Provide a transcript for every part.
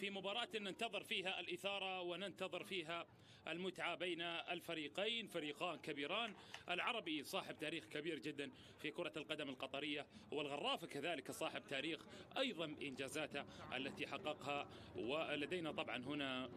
في مباراة ننتظر فيها الإثارة وننتظر فيها المتعة بين الفريقين فريقان كبيران. العربي صاحب تاريخ كبير جدا في كرة القدم القطرية والغرافة كذلك صاحب تاريخ أيضا إنجازاته التي حققها ولدينا طبعا هنا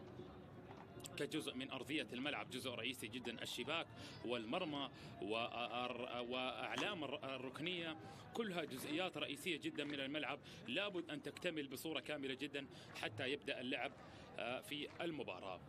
كجزء من أرضية الملعب جزء رئيسي جدا الشباك والمرمى وأعلام الركنية كلها جزئيات رئيسية جدا من الملعب. لابد أن تكتمل بصورة كاملة جدا حتى يبدأ اللعب آه، في المباراة.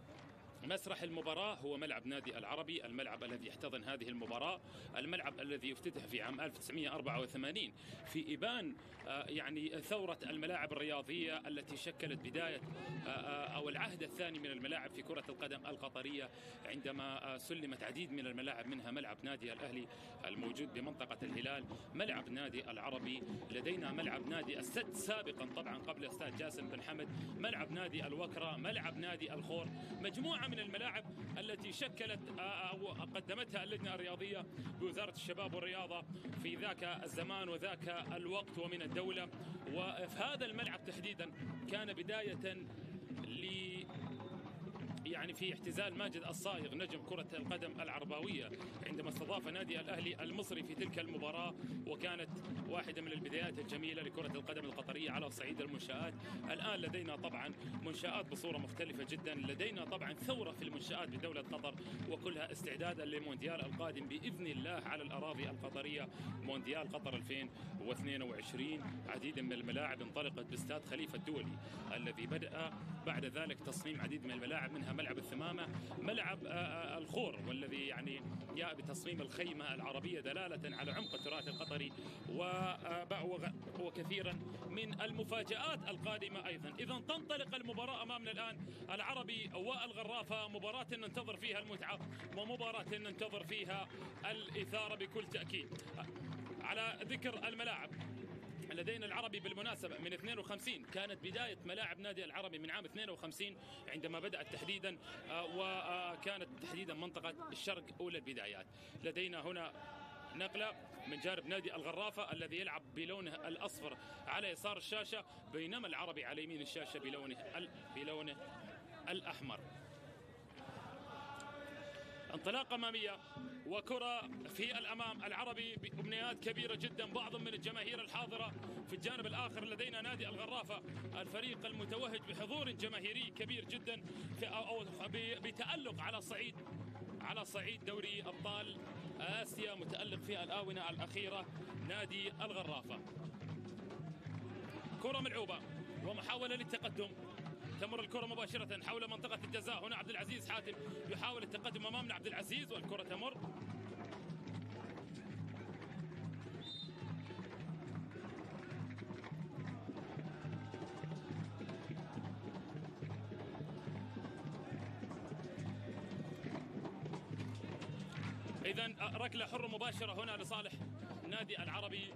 مسرح المباراة هو ملعب نادي العربي الملعب الذي يحتضن هذه المباراة الملعب الذي افتتح في عام 1984 في إبان آه، يعني ثورة الملاعب الرياضية التي شكلت بداية آه، آه، أو العهد الثاني من الملاعب في كرة القدم القطرية عندما سلمت عديد من الملاعب منها ملعب نادي الأهلي الموجود بمنطقة الهلال ملعب نادي العربي لدينا ملعب نادي السد سابقا طبعا قبل استاد جاسم بن حمد ملعب نادي الوكرة ملعب نادي الخور مجموعة من الملاعب التي شكلت آه، أو قدمتها اللجنة الرياضية بوزارة الشباب والرياضة في ذاك الزمان وذاك الوقت ومن الدولة. وفي هذا الملعب تحديدا كان بداية يعني في احتزال ماجد الصايغ نجم كرة القدم العرباوية عندما استضاف نادي الأهلي المصري في تلك المباراة وكانت واحدة من البدايات الجميلة لكرة القدم القطرية على صعيد المنشآت. الآن لدينا طبعا منشآت بصورة مختلفة جدا لدينا طبعا ثورة في المنشآت بدولة قطر وكلها استعدادا للمونديال القادم بإذن الله على الأراضي القطرية. مونديال قطر 2022 عديد من الملاعب انطلقت باستاد خليفة الدولي الذي بدأ بعد ذلك تصميم عديد من الملاعب منها ملعب الثمامة ملعب آه، آه، الخور والذي يعني جاء بتصميم الخيمة العربية دلالة على عمق التراث القطري آه، وكثيرا من المفاجآت القادمة أيضا. إذا تنطلق المباراة أمامنا الآن العربي والغرافة مباراة ننتظر فيها المتعة ومباراة ننتظر فيها الإثارة بكل تأكيد. على ذكر الملاعب. لدينا العربي بالمناسبة من 52 كانت بداية ملاعب نادي العربي من عام 52 عندما بدأت تحديدا آه، وكانت تحديدا منطقة الشرق أولى البدايات. لدينا هنا نقلة من جانب نادي الغرافة الذي يلعب بلونه الأصفر على يسار الشاشة بينما العربي على يمين الشاشة بلونه بلونه الأحمر. انطلاقة أمامية وكرة في الأمام العربي بأمنيات كبيرة جدا. بعض من الجماهير الحاضرة في الجانب الآخر لدينا نادي الغرافة الفريق المتوهج بحضور جماهيري كبير جدا أو بتألق على صعيد على صعيد دوري أبطال آسيا متألق في الآونة الأخيرة نادي الغرافة. كرة ملعوبة ومحاولة للتقدم. تمر الكرة مباشرة حول منطقة الجزاء. هنا عبد العزيز حاتم يحاول التقدم أمامنا عبد العزيز والكرة تمر. إذا ركلة حرة مباشرة هنا لصالح نادي العربي.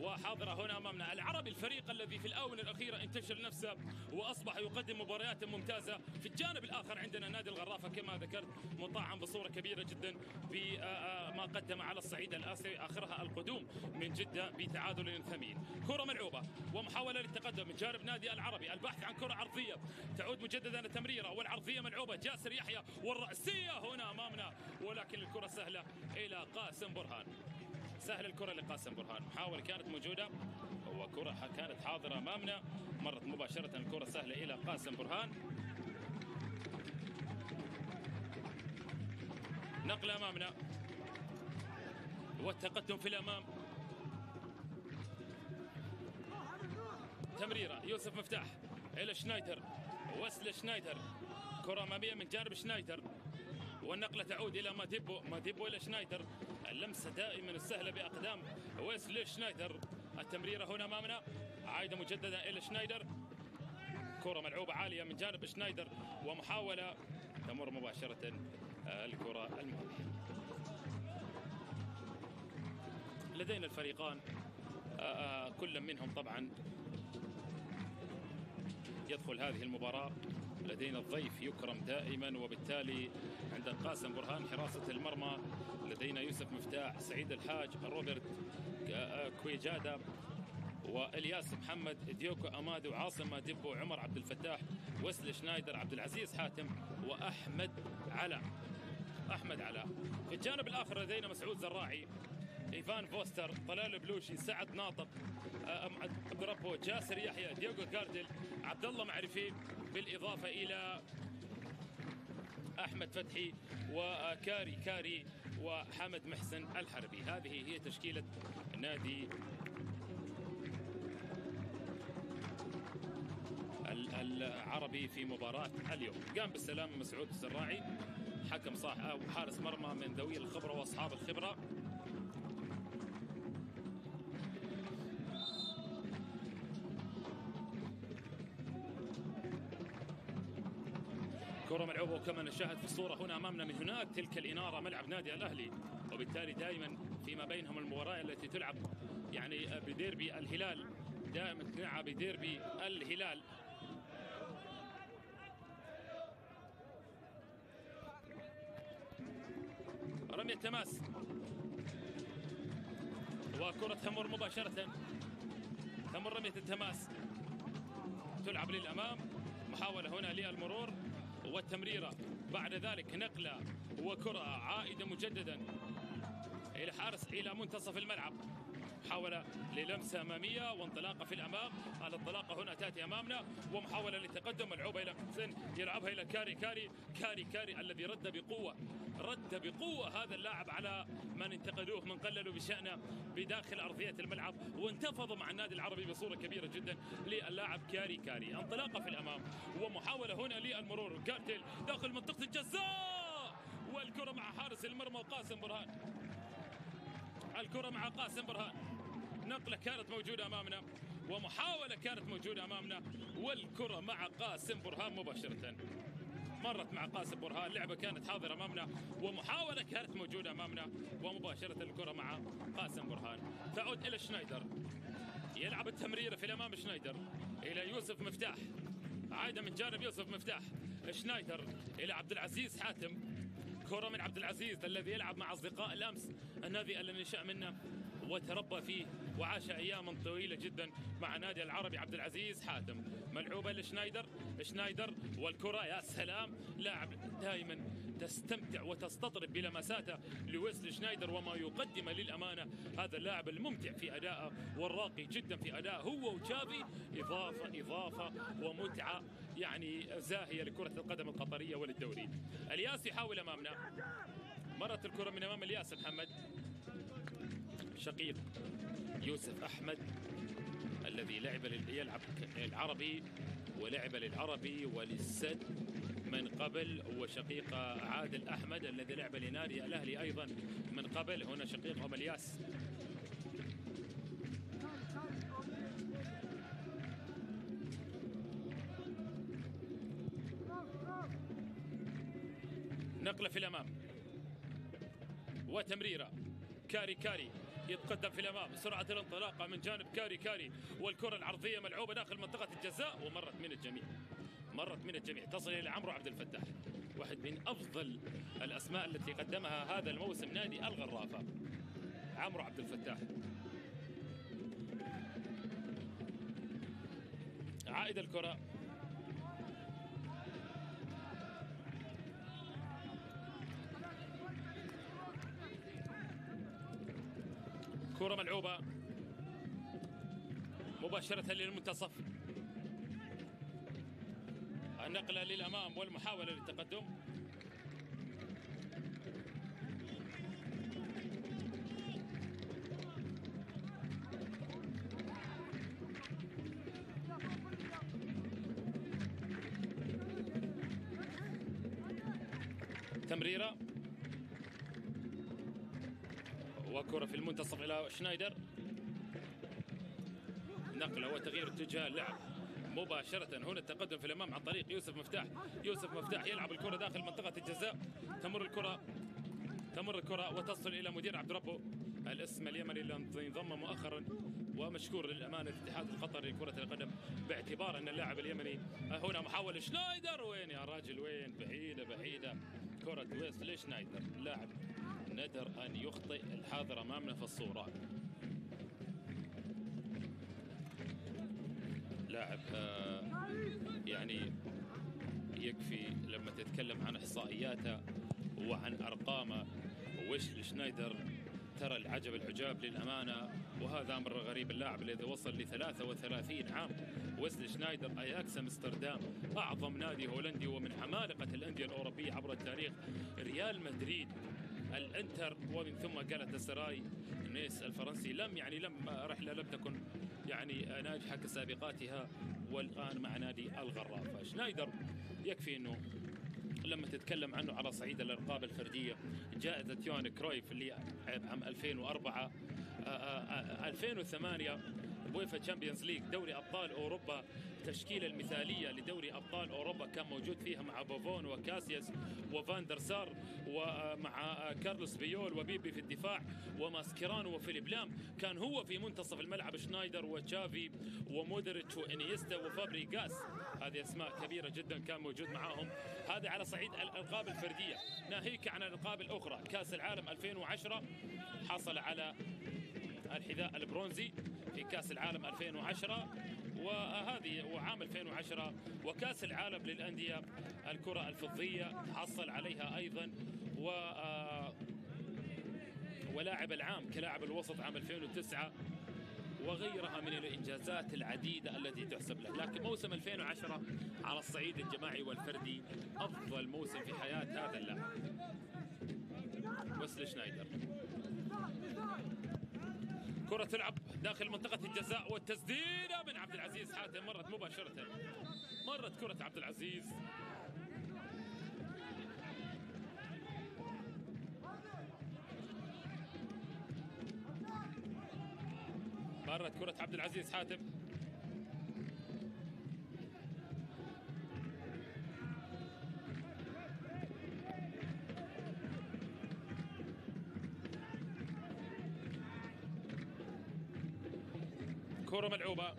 وحاضرة هنا أمامنا. العربي الفريق الذي في الآونة الأخيرة انتشر نفسه وأصبح يقدم مباريات ممتازة في الجانب الآخر عندنا نادي الغرافة كما ذكرت مطعم بصورة كبيرة جدا بما قدم على الصعيد الآسيوي آخرها القدوم من جدة بتعادل ثمين. كرة ملعوبة ومحاولة للتقدم من جانب نادي العربي. البحث عن كرة عرضية تعود مجددا التمريرة والعرضية ملعوبة. جاسر يحيى والرأسية هنا أمامنا ولكن الكرة سهلة إلى قاسم برهان. سهل الكرة لقاسم برهان. محاولة كانت موجودة. وكرة كانت حاضرة أمامنا. مرت مباشرة الكرة سهلة إلى قاسم برهان. نقلة أمامنا. والتقدم في الأمام. تمريرة. يوسف مفتاح إلى شنايدر. وصل شنايدر. كرة أمامية من جانب شنايدر. والنقلة تعود إلى ماتيبو ماتيبو إلى شنايدر. اللمسة دائما السهلة بأقدام ويسلي شنايدر. التمريرة هنا أمامنا. عائدة مجددا إلى شنايدر. كرة ملعوبة عالية من جانب شنايدر ومحاولة تمر مباشرة الكرة المهمة لدينا الفريقان آه، آه، كل منهم طبعا يدخل هذه المباراة. لدينا الضيف يكرم دائما وبالتالي عند قاسم برهان حراسة المرمى لدينا يوسف مفتاح سعيد الحاج روبرت كويجادا وإلياس محمد ديوكو أمادي وعاصم مادبو وعمر عبد الفتاح ويسلي شنايدر عبد العزيز حاتم وأحمد علاء أحمد علاء في الجانب الآخر لدينا مسعود زراعي إيفان فوستر طلال بلوشي سعد ناطق عبد ربو جاسر يحيى ديوغو كارتل عبد الله معرفي بالإضافة إلى أحمد فتحي وكاري كاري. وحمد محسن الحربي. هذه هي تشكيلة نادي العربي في مباراة اليوم. قام بالسلام مسعود الزراعي حكم صاح أو حارس مرمى من ذوي الخبرة وأصحاب الخبرة. وكما نشاهد في الصورة هنا أمامنا من هناك تلك الإنارة ملعب نادي الأهلي. وبالتالي دائما فيما بينهم المباراة التي تلعب يعني بديربي الهلال. دائما تلعب بديربي الهلال. رمية تماس. وكرة تمر مباشرة. تمر رمية التماس. تلعب للأمام. محاولة هنا للمرور. والتمريرة بعد ذلك نقلة وكرة عائدة مجددا. إلى حارس إلى منتصف الملعب. محاولة للمسة أمامية وانطلاقة في الأمام. الانطلاقة هنا تأتي أمامنا ومحاولة للتقدم. ملعوبة إلى محسن يلعبها إلى كاري كاري كاري كاري الذي رد بقوة رد بقوة هذا اللاعب على من انتقدوه من قللوا بشأنه بداخل أرضية الملعب وانتفضوا مع النادي العربي بصورة كبيرة جدا للاعب كاري كاري. انطلاقة في الأمام ومحاولة هنا للمرور. كارتل داخل منطقة الجزاء والكرة مع حارس المرمى قاسم برهان. الكرة مع قاسم برهان. نقلة كانت موجودة أمامنا ومحاولة كانت موجودة أمامنا والكرة مع قاسم برهان مباشرة. مرت مع قاسم برهان لعبة كانت حاضرة أمامنا ومحاولة كانت موجودة أمامنا ومباشرة الكرة مع قاسم برهان. تعود إلى شنايدر. يلعب التمريرة في الأمام شنايدر إلى يوسف مفتاح. عائدة من جانب يوسف مفتاح. شنايدر إلى عبد العزيز حاتم. كرة من عبد العزيز الذي يلعب مع أصدقاء الأمس. النادي الذي نشأ منه وتربى فيه وعاش أياما طويلة جدا مع نادي العربي عبد العزيز حاتم. ملعوبة لشنايدر. شنايدر والكرة يا سلام لاعب دائما تستمتع وتستطرب بلمساته لويسلي شنايدر وما يقدم للأمانة. هذا اللاعب الممتع في ادائه والراقي جدا في ادائه هو وتشافي. إضافة إضافة ومتعة يعني زاهية لكرة القدم القطرية وللدوري. الياس يحاول أمامنا. مرت الكرة من أمام الياس محمد. شقيق يوسف أحمد الذي لعب يلعب العربي ولعب للعربي وللسد من قبل وشقيق عادل أحمد الذي لعب لنادي الأهلي أيضا من قبل. هنا شقيقهم الياس. نقلة في الأمام. وتمريرة. كاري كاري يتقدم في الأمام. سرعة الانطلاقة من جانب كاري كاري. والكرة العرضية ملعوبة داخل منطقة الجزاء ومرت من الجميع. مرت من الجميع. تصل إلى عمرو عبد الفتاح. واحد من أفضل الأسماء التي قدمها هذا الموسم نادي الغرافة. عمرو عبد الفتاح. عائد الكرة. كرة ملعوبة. مباشرة للمنتصف. النقلة للأمام والمحاولة للتقدم. شنايدر. نقلة وتغيير اتجاه اللعب. مباشرة هنا التقدم في الأمام عن طريق يوسف مفتاح. يوسف مفتاح يلعب الكرة داخل منطقة الجزاء. تمر الكرة تمر الكرة وتصل إلى مدير عبد ربه. الاسم اليمني اللي انضم مؤخرا ومشكور للأمانة الاتحاد القطري لكرة القدم باعتبار أن اللاعب اليمني هنا محاولة شنايدر وين يا راجل؟ وين؟ بعيدة بعيدة. كرة ويسلي شنايدر لاعب ندر أن يخطئ الحاضر أمامنا في الصورة. لاعب آه، يعني يكفي لما تتكلم عن إحصائياته وعن أرقامه. ويسلي شنايدر ترى العجب العجاب للأمانة. وهذا أمر غريب اللاعب الذي وصل ل 33 عام. ويسلي شنايدر اياكس أمستردام أعظم نادي هولندي ومن عمالقه الأندية الأوروبية عبر التاريخ ريال مدريد. الانتر ومن ثم جالطة سراي نيس الفرنسي لم يعني لم رحلة لم تكن يعني ناجحة كسابقاتها والآن مع نادي الغرافه شنايدر يكفي إنه لما تتكلم عنه على صعيد الالقاب الفردية جائزه يوهان كرويف اللي عام 2004 2008 ب UEFA Champions League دوري أبطال أوروبا التشكيلة المثالية لدوري أبطال أوروبا كان موجود فيها مع بوفون وكاسياس وفاندر سار ومع كارلوس بيول وبيبي في الدفاع وماسكيرانو وفيليب لام. كان هو في منتصف الملعب شنايدر وتشافي ومودريتش وإنييستا وفابريغاس. هذه أسماء كبيرة جدا كان موجود معاهم. هذا على صعيد الألقاب الفردية. ناهيك عن الألقاب الأخرى. كأس العالم 2010 حصل على الحذاء البرونزي في كأس العالم 2010 وهذه وعام 2010 وكأس العالم للأندية الكرة الفضية حصل عليها أيضا و ولاعب العام كلاعب الوسط عام 2009 وغيرها من الإنجازات العديدة التي تحسب له، لكن موسم 2010 على الصعيد الجماعي والفردي أفضل موسم في حياة هذا اللاعب. ويسلي شنايدر. كرة تلعب داخل منطقة الجزاء والتسديدة. من عبد العزيز حاتم مرت مباشرة. مرت كرة عبد العزيز. مرت كرة عبد العزيز حاتم. كرة ملعوبة.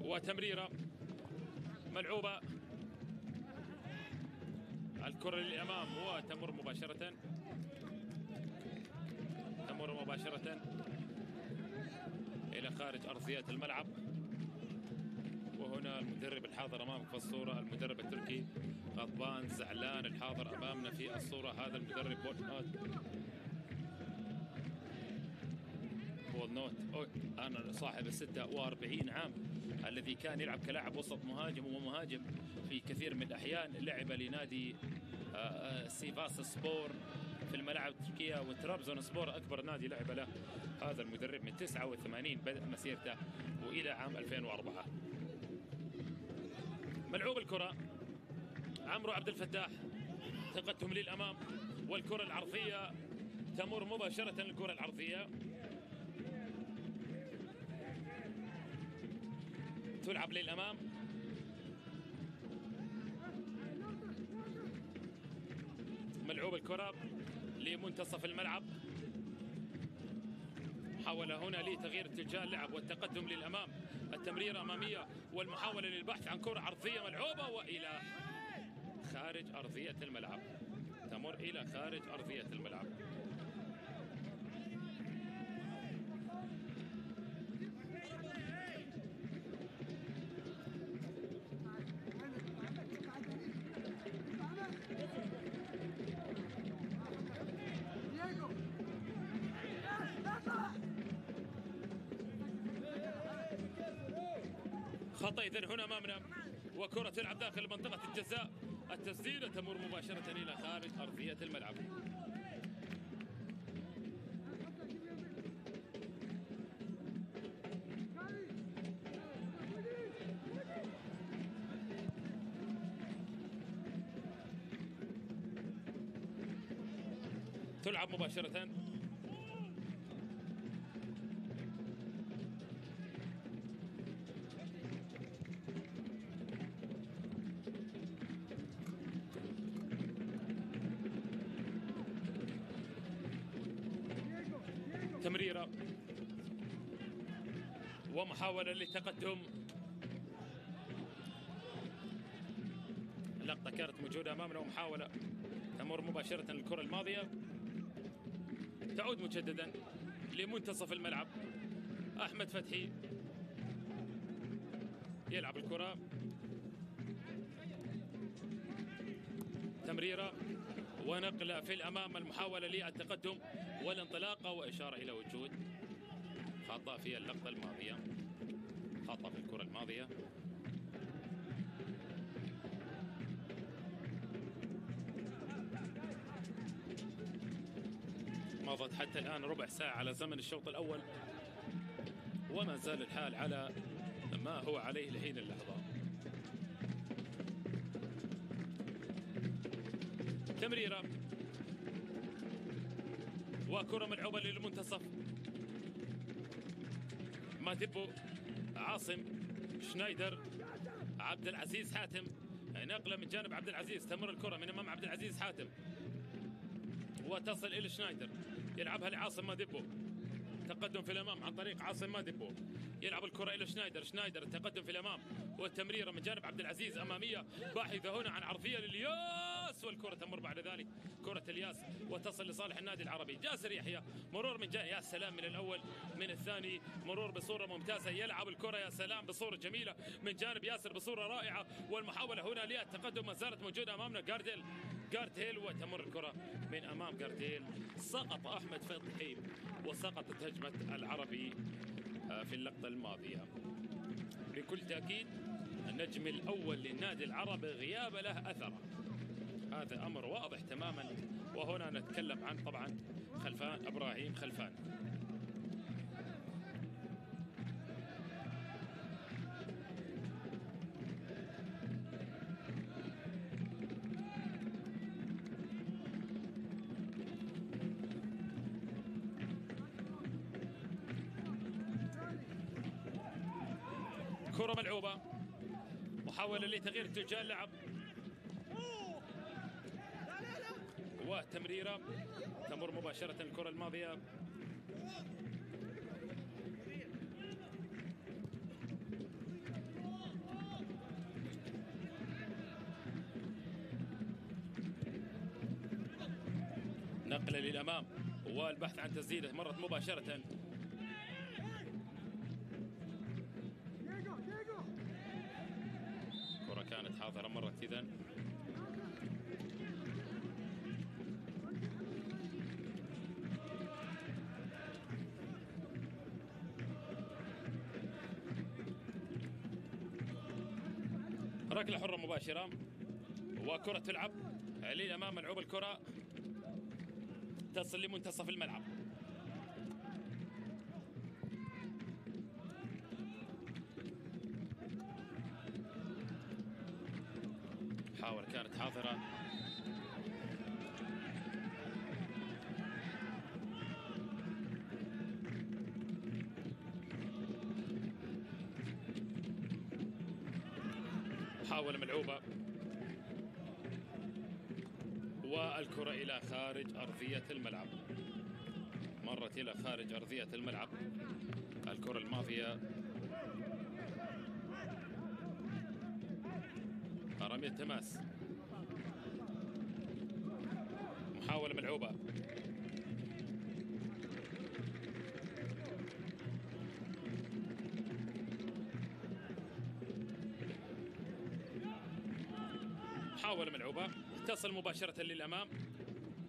وتمريرة ملعوبة. الكرة للأمام وتمر مباشرة. تمر مباشرة إلى خارج أرضية الملعب. وهنا المدرب الحاضر أمامك في الصورة المدرب التركي غضبان زعلان الحاضر أمامنا في الصورة هذا المدرب بولنت بولنت أويغون صاحب ال 46 عام الذي كان يلعب كلاعب وسط مهاجم ومهاجم في كثير من الأحيان لعب لنادي سيفاس سبور في الملاعب التركية وترابزون سبور أكبر نادي لعب له. هذا المدرب من 89 بدأ مسيرته وإلى عام 2004 ملعوب الكرة. عمرو عبد الفتاح تقدم للأمام والكرة العرضية تمر مباشرة الكرة العرضية. تلعب للأمام. ملعوب الكرة لمنتصف الملعب. حاول هنا لتغيير اتجاه اللعب والتقدم للأمام. التمريره أمامية والمحاولة للبحث عن كرة عرضية ملعوبة وإلى خارج أرضية الملعب. تمر إلى خارج أرضية الملعب. الجزاء التسديدة تمر مباشرة إلى خارج أرضية الملعب. ومحاولة للتقدم اللقطة كانت موجودة أمامنا ومحاولة تمر مباشرة للكرة الماضية. تعود مجددا لمنتصف الملعب. أحمد فتحي يلعب الكرة. تمريرة ونقلة في الأمام المحاولة للتقدم والانطلاقة وإشارة إلى وجود خطأ في اللقطة الماضية. خطأ في الكرة الماضية. مضت حتى الآن ربع ساعة على زمن الشوط الأول وما زال الحال على ما هو عليه لحين اللحظة. تمريرة. وكرة ملعوبة للمنتصف. ماديبو. عاصم شنايدر عبد العزيز حاتم. نقلة من جانب عبد العزيز تمر الكرة من أمام عبد العزيز حاتم. وتصل إلى شنايدر يلعبها لعاصم ماديبو. تقدم في الأمام عن طريق عاصم ماديبو. يلعب الكرة إلى شنايدر شنايدر التقدم في الأمام. والتمريرة من جانب عبد العزيز أمامية باحثة هنا عن عرضية والكره تمر بعد ذلك كرة الياس وتصل لصالح النادي العربي. جاسر يحيى مرور من جانب يا سلام من الأول من الثاني مرور بصورة ممتازة. يلعب الكرة يا سلام بصورة جميلة من جانب ياسر بصورة رائعة. والمحاولة هنا للتقدم ما زالت موجودة أمامنا. جارديل جارتيل وتمر الكرة من أمام جارتيل سقط أحمد فتحي وسقطت هجمة العربي آه، في اللقطة الماضية. بكل تأكيد النجم الأول للنادي العربي غياب له أثر هذا أمر واضح تماما. وهنا نتكلم عن طبعا خلفان إبراهيم خلفان. كرة ملعوبة. محاولة لتغيير اتجاه اللعب وتمريرة تمر مباشرة الكرة الماضية. نقلة للأمام. والبحث عن تسديده مرت مباشرة. مباشرة وكرة تلعب للأمام ملعوب الكرة. تصل لمنتصف الملعب. حاول كانت حاضرة. الملعب. الكرة الماضية. رمية تماس. محاولة ملعوبة. محاولة ملعوبة. تصل مباشرة للأمام.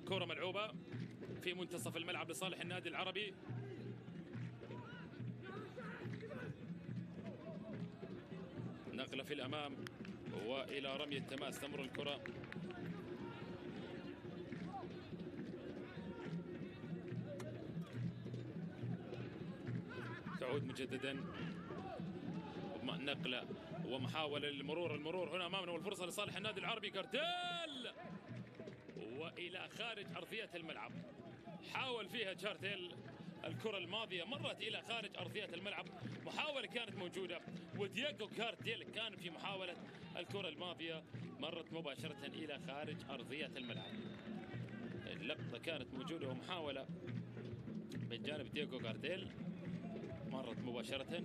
كرة ملعوبة في منتصف الملعب لصالح النادي العربي. نقلة في الأمام وإلى رمي التماس. تمر الكرة. تعود مجددا. نقلة ومحاولة للمرور. المرور هنا أمامنا والفرصة لصالح النادي العربي. كارتيل! وإلى خارج أرضية الملعب. حاول فيها جارديل الكرة الماضية. مرت إلى خارج أرضية الملعب. محاولة كانت موجودة. ودييغو جارديل كان في محاولة الكرة الماضية مرت مباشرة إلى خارج أرضية الملعب. اللقطة كانت موجودة ومحاولة من جانب دييغو جارديل. مرت مباشرة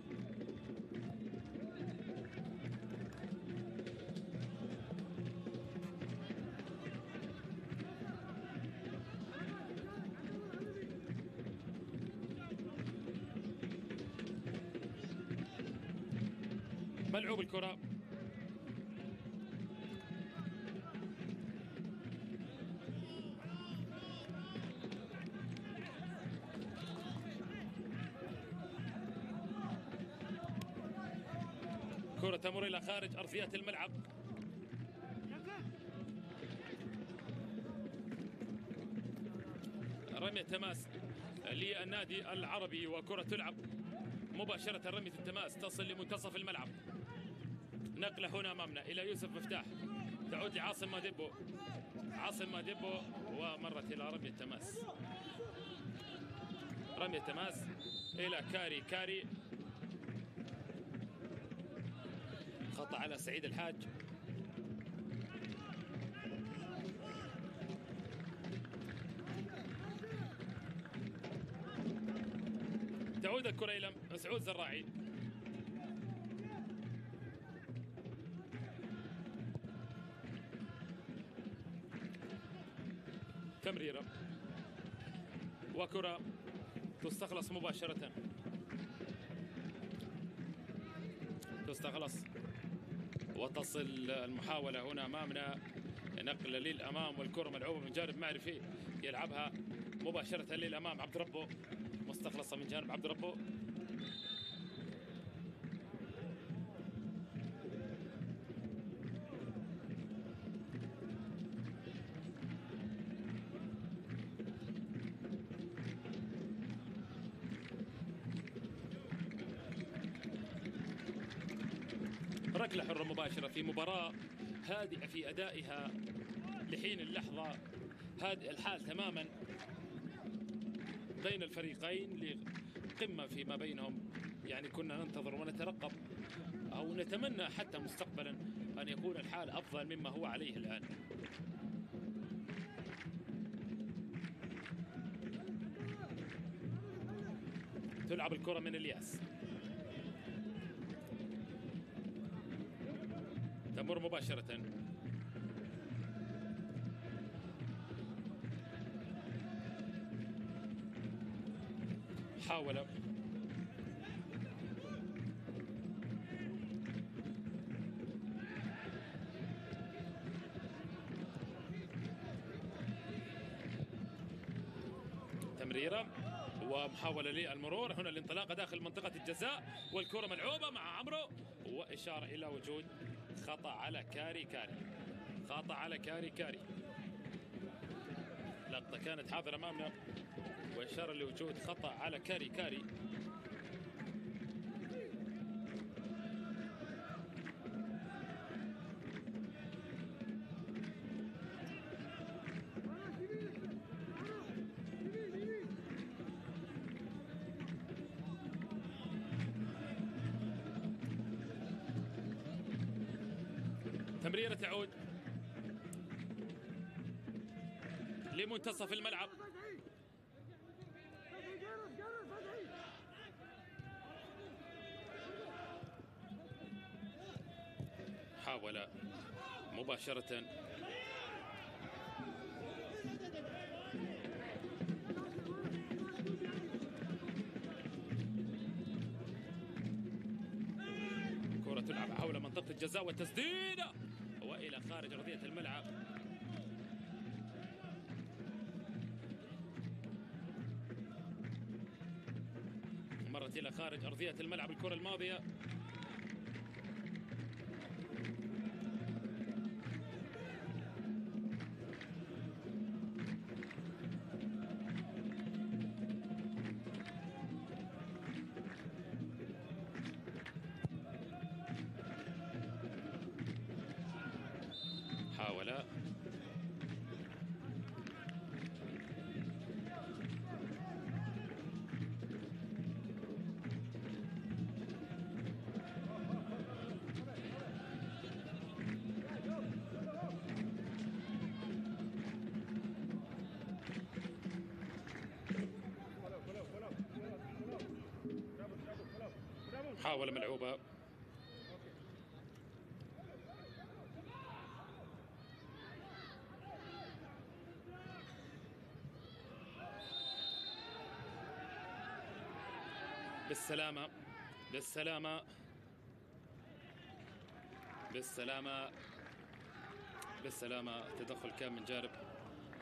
ملعوب الكرة. كرة تمر إلى خارج أرضية الملعب. رمية تماس للنادي العربي وكرة تلعب. مباشرة رمية التماس تصل لمنتصف الملعب. نقلة هنا أمامنا إلى يوسف مفتاح. تعود لعاصم ماديبو عاصم ماديبو ومرت إلى رمية تماس رمية تماس إلى كاري. كاري خطأ على سعيد الحاج. تعود الكرة إلى مسعود زراعي. مباشرة. تستخلص وتصل المحاولة هنا أمامنا. نقل للأمام والكرة ملعوبة من جانب معرفي يلعبها مباشرة للأمام عبد ربه. مستخلصة من جانب عبد ربه ركلة حرة مباشرة في مباراة هادئة في أدائها لحين اللحظة هادئ الحال تماما بين الفريقين لقمة فيما بينهم. يعني كنا ننتظر ونترقب أو نتمنى حتى مستقبلا أن يكون الحال أفضل مما هو عليه الآن. تلعب الكرة من الياس. مباشرة. حاول. تمريرة ومحاولة للمرور. هنا الانطلاقة داخل منطقة الجزاء والكرة ملعوبة مع عمرو وإشارة إلى وجود خطأ على كاري كاري. خطأ على كاري كاري. لقطة كانت حاضرة أمامنا. وإشارة لوجود خطأ على كاري كاري. تمريرة تعود لمنتصف الملعب. حاول مباشرة. كرة تلعب حول منطقة الجزاء والتسديدة خارج أرضية الملعب. مرت إلى خارج أرضية الملعب الكرة الماضية. بالسلامة. بالسلامة. بالسلامة. تدخل كان من جانب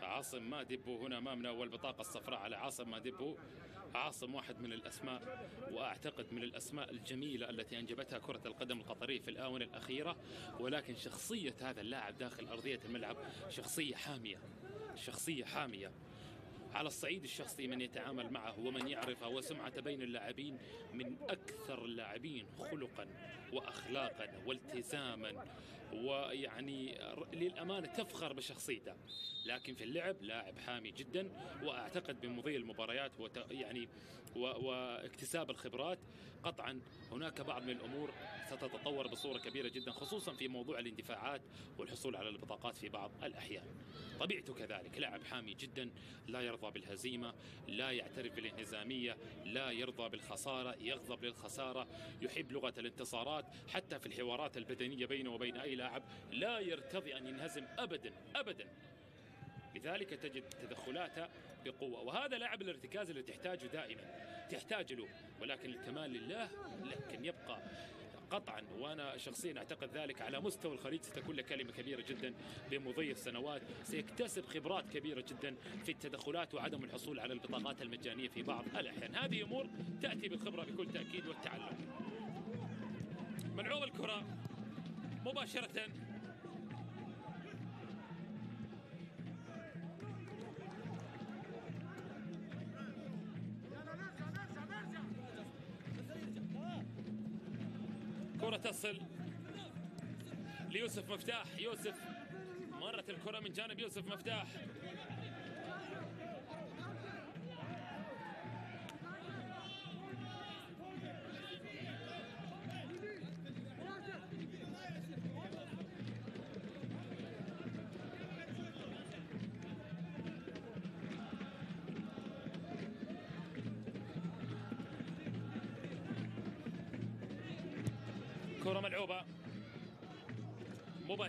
عاصم ما دبو هنا أمامنا والبطاقة الصفراء على عاصم ما دبو عاصم واحد من الأسماء وأعتقد من الأسماء الجميلة التي أنجبتها كرة القدم القطرية في الآونة الأخيرة. ولكن شخصية هذا اللاعب داخل أرضية الملعب شخصية حامية. شخصية حامية. على الصعيد الشخصي من يتعامل معه ومن يعرفه وسمعة بين اللاعبين من أكثر اللاعبين خلقا وأخلاقا والتزاما. ويعني للأمانة تفخر بشخصيته. لكن في اللعب لاعب حامي جدا وأعتقد بمضي المباريات وت... يعني و... واكتساب الخبرات. قطعا هناك بعض من الأمور ستتطور بصورة كبيرة جدا خصوصا في موضوع الاندفاعات والحصول على البطاقات في بعض الأحيان. طبيعته كذلك لاعب حامي جدا لا يرضى بالهزيمة، لا يعترف بالانهزامية، لا يرضى بالخسارة، يغضب للخسارة، يحب لغة الانتصارات. حتى في الحوارات البدنية بينه وبين أي لاعب لا يرتضي أن ينهزم ابدا ابدا. لذلك تجد تدخلاته بقوة. وهذا لاعب الارتكاز اللي تحتاجه دائما تحتاج له. ولكن الكمال لله لكن يبقى قطعا. وأنا شخصيا أعتقد ذلك على مستوى الخليج. ستكون له كلمة كبيرة جدا بمضي السنوات. سيكتسب خبرات كبيرة جدا في التدخلات وعدم الحصول على البطاقات المجانية في بعض الأحيان. هذه أمور تأتي بالخبرة بكل تأكيد والتعلم. ملعوب الكرة مباشرة. كرة تصل ليوسف مفتاح. يوسف مرت الكرة من جانب يوسف مفتاح.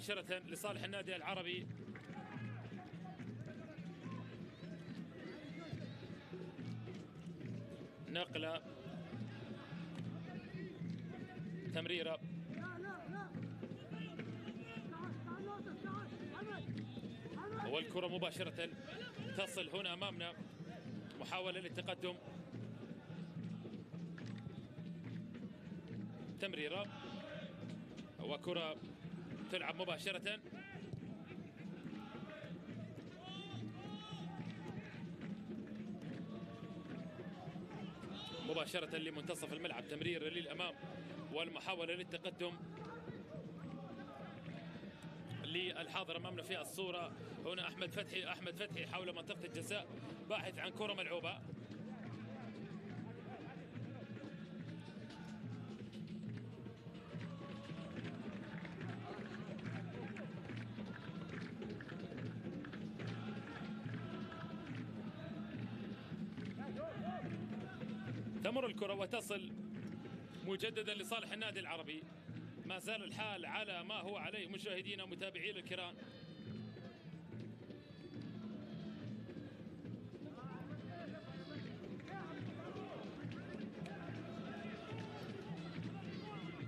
مباشرة لصالح النادي العربي. نقلة. تمريرة. والكرة مباشرة تصل هنا أمامنا. محاولة للتقدم. تمريرة. وكرة تلعب مباشرة. مباشرة لمنتصف الملعب تمرير للأمام والمحاولة للتقدم للحاضر امامنا في الصورة. هنا أحمد فتحي أحمد فتحي حول منطقة الجزاء باحث عن كرة ملعوبة. وتصل مجددا لصالح النادي العربي. ما زال الحال على ما هو عليه مشاهدينا ومتابعينا الكرام.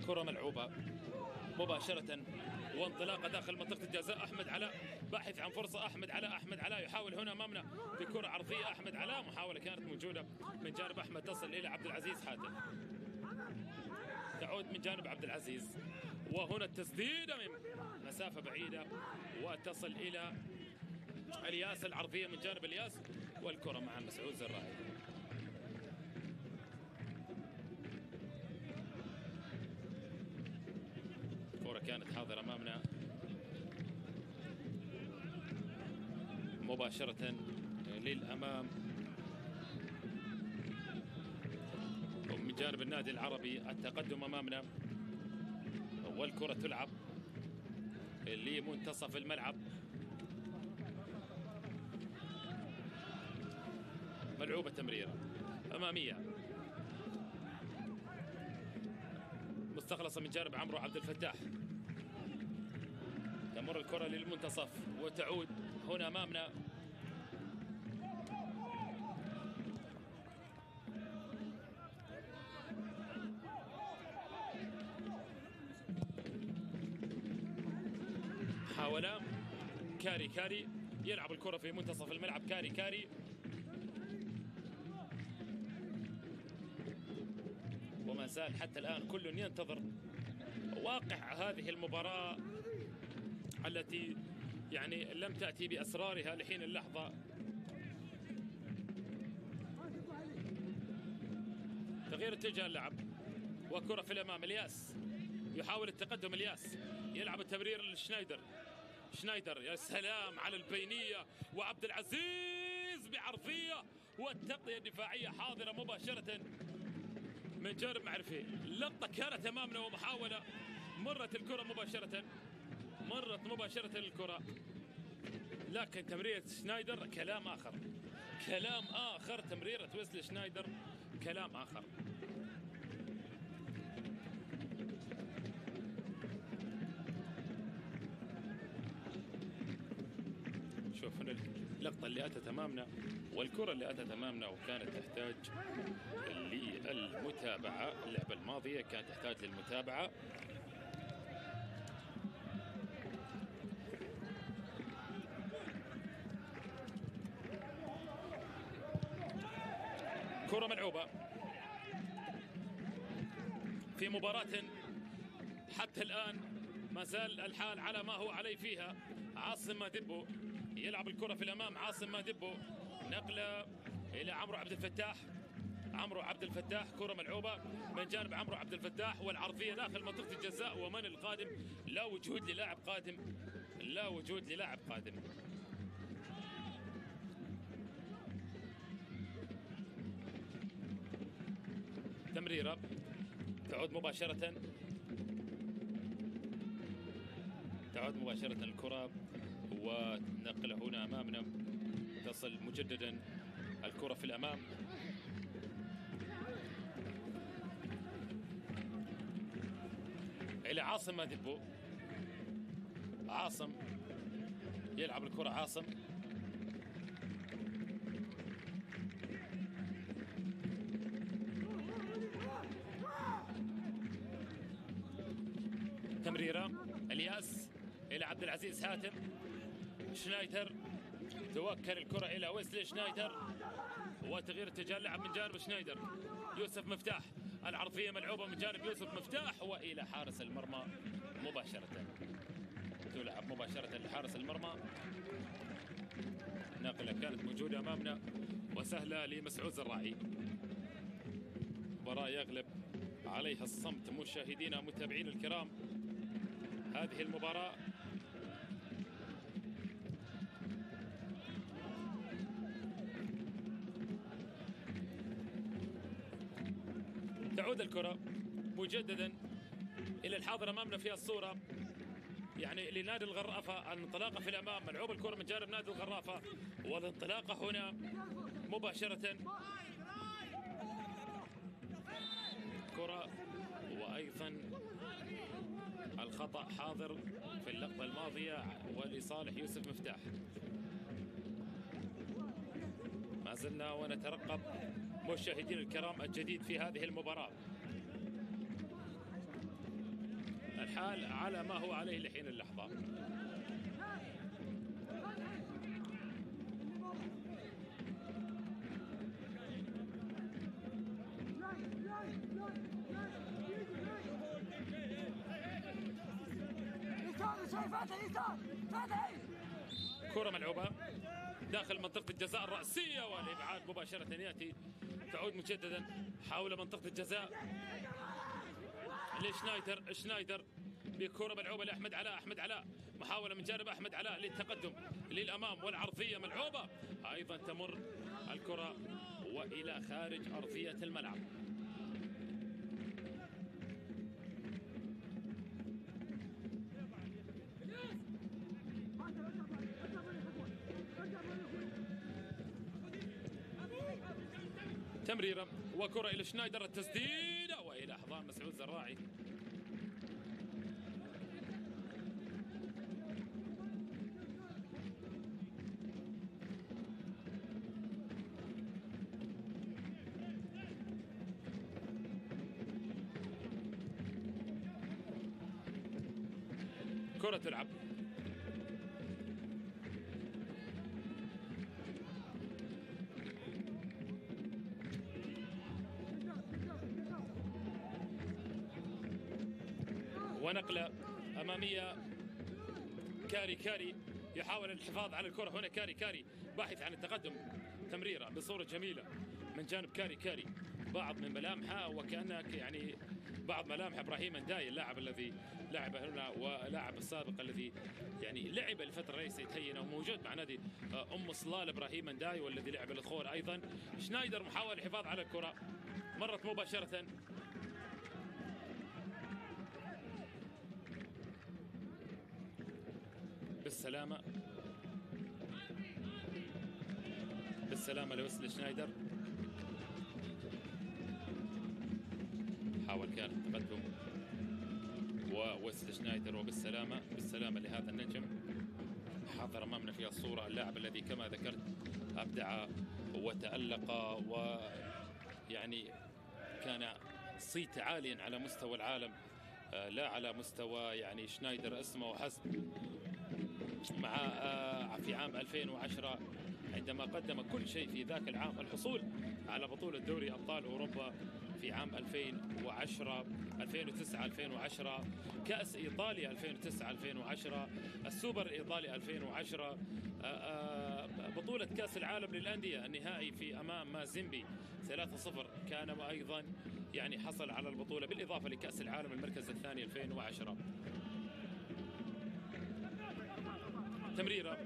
كرة ملعوبة مباشرة. وانطلاقة داخل منطقة الجزاء. أحمد علاء باحث عن فرصة. أحمد علاء أحمد علاء يحاول هنا أمامنا بكرة عرضية. أحمد علاء محاولة كانت موجودة من جانب أحمد تصل إلى عبد العزيز حاتم. تعود من جانب عبد العزيز. وهنا التسديدة من مسافة بعيدة وتصل إلى الياس العرضية من جانب الياس والكرة مع مسعود زراعي للأمام ومن جانب النادي العربي. التقدم أمامنا. والكرة تلعب. لمنتصف الملعب. ملعوبة تمريرة. أمامية. مستخلصة من جانب عمرو عبد الفتاح. تمر الكرة للمنتصف. وتعود هنا أمامنا. محاولة كاري كاري يلعب الكرة في منتصف الملعب. كاري كاري. وما زال حتى الآن كل ينتظر واقع هذه المباراة التي يعني لم تأتي بأسرارها لحين اللحظة. تغيير اتجاه اللعب وكرة في الأمام. الياس يحاول التقدم. الياس يلعب التمرير لشنايدر. شنايدر يا سلام على البينية وعبد العزيز بعرضية والتغطية الدفاعية حاضرة مباشرة من جانب معرفي. لقطة كانت أمامنا ومحاولة مرت الكرة مباشرة مرت مباشرة الكرة. لكن تمريرة شنايدر كلام آخر. كلام آخر تمريرة ويسلي شنايدر كلام آخر. والكرة اللي أتت أمامنا وكانت تحتاج للمتابعة اللعبة الماضية كانت تحتاج للمتابعة. كرة ملعوبة. في مباراة حتى الآن ما زال الحال على ما هو عليه فيها عاصم مادبو يلعب الكرة في الأمام عاصم مادبو نقلة إلى عمرو عبد الفتاح. عمرو عبد الفتاح كرة ملعوبة من جانب عمرو عبد الفتاح والعرضية داخل منطقة الجزاء. ومن القادم؟ لا وجود للاعب قادم. لا وجود للاعب قادم. تمريرة تعود مباشرة. تعود مباشرة الكرة ونقل هنا أمامنا تصل مجددا الكرة في الأمام. إلى عاصم مادبو عاصم. يلعب الكرة عاصم تمريرة الياس إلى عبد العزيز حاتم شنايدر. توكل الكرة إلى ويسلي شنايدر. وتغيير اتجاه اللعب من جانب شنايدر. يوسف مفتاح. العرضية ملعوبة من جانب يوسف مفتاح وإلى حارس المرمى مباشرة. تلعب مباشرة لحارس المرمى. نقلة كانت موجودة أمامنا وسهلة لمسعود زراعي مباراة يغلب عليها الصمت مشاهدينا متابعين الكرام. هذه المباراة الكرة مجددا إلى الحاضر أمامنا في الصورة. يعني لنادي الغرافة الانطلاقة في الأمام ملعوب الكرة من جانب نادي الغرافة. والانطلاقة هنا مباشرة. كرة وأيضا الخطأ حاضر في اللقطة الماضية ولصالح يوسف مفتاح. ما زلنا ونترقب مشاهدين الكرام الجديد في هذه المباراة. الحال على ما هو عليه لحين اللحظة. كرة ملعوبة داخل منطقة الجزاء الرأسية والإبعاد مباشرة يأتي تعود مجددا حول منطقة الجزاء. لشنايدر شنايدر بكرة ملعوبة لأحمد علاء أحمد علاء. محاولة من جانب أحمد علاء للتقدم للأمام والعرضية ملعوبة. أيضا تمر الكرة وإلى خارج أرضية الملعب. تمريرة وكرة إلى شنايدر التسديدة وإلى حضان مسعود زراعي. كاري كاري يحاول الحفاظ على الكرة. هنا كاري كاري باحث عن التقدم تمريرة بصورة جميلة من جانب كاري كاري. بعض من ملامحه وكأنك يعني بعض ملامح إبراهيم انداي اللاعب الذي لعب هنا ولاعب السابق الذي يعني لعب الفترة ليست هينه وموجود مع نادي آه، أم صلال إبراهيم انداي والذي لعب الخور أيضا. شنايدر محاول الحفاظ على الكرة مرت مباشرة. بالسلامة. بالسلامة لوسل شنايدر. حاول كان التقدم. وويسل شنايدر وبالسلامة. بالسلامة لهذا النجم. حاضر أمامنا في الصورة اللاعب الذي كما ذكرت أبدع وتألق ويعني كان صيت عاليا على مستوى العالم آه، لا على مستوى يعني شنايدر اسمه وحسب مع آه، في عام 2010 عندما قدم كل شيء في ذاك العام الحصول على بطولة دوري أبطال أوروبا في عام 2010 2009 2010 كأس إيطاليا 2009 2010 السوبر الإيطالي 2010 آه، آه، بطولة كأس العالم للأندية النهائي في أمام مازيمبي 3-0 كان أيضا يعني حصل على البطولة بالإضافة لكأس العالم المركز الثاني 2010 تمريرة.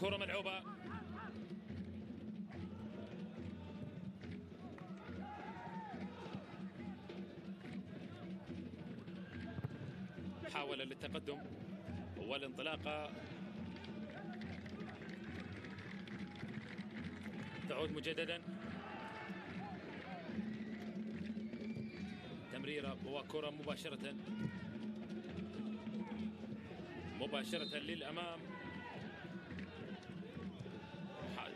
كرة ملعوبة. حاول للتقدم. والانطلاقة. تعود مجددا. تمريرة وكرة مباشرة. مباشرة للأمام.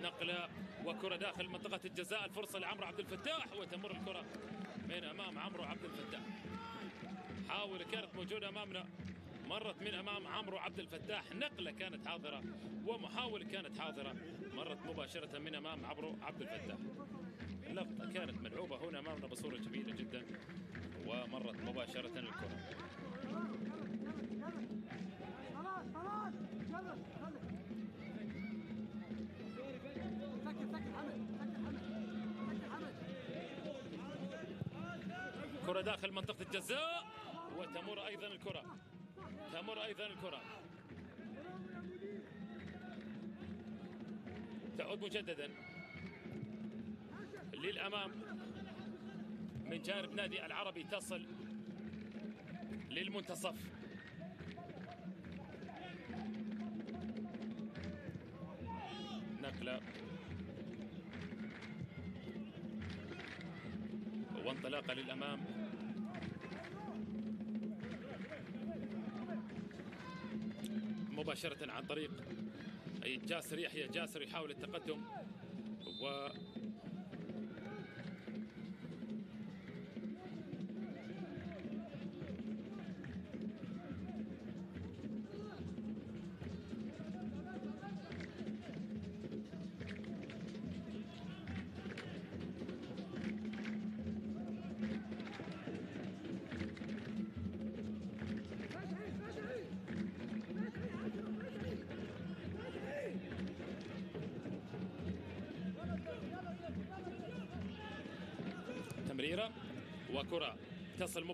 نقلة وكرة داخل منطقة الجزاء. الفرصة لعمرو عبد الفتاح وتمر الكرة من أمام عمرو عبد الفتاح. حاول كانت موجودة أمامنا. مرت من أمام عمرو عبد الفتاح. نقلة كانت حاضرة ومحاولة كانت حاضرة. مرت مباشرة من أمام عمرو عبد الفتاح. اللقطة كانت ملعوبة هنا أمامنا بصورة جميلة جدا ومرت مباشرة الكرة كرة داخل منطقة الجزاء وتمر أيضا الكرة. تمر أيضا الكرة. تعود مجددا. للأمام من جانب نادي العربي تصل للمنتصف. نقلة. وانطلاقة للأمام. مباشرة عن طريق جاسر يحيى جاسر يحاول التقدم و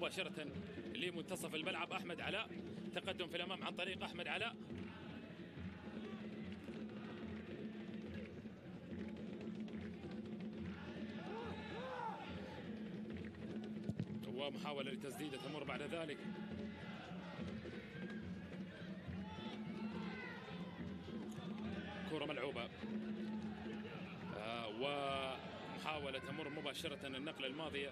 مباشرة لمنتصف الملعب أحمد علاء. تقدم في الأمام عن طريق أحمد علاء. ومحاولة لتسديدة تمر بعد ذلك. كرة ملعوبة. آه، ومحاولة تمر مباشرة النقلة الماضية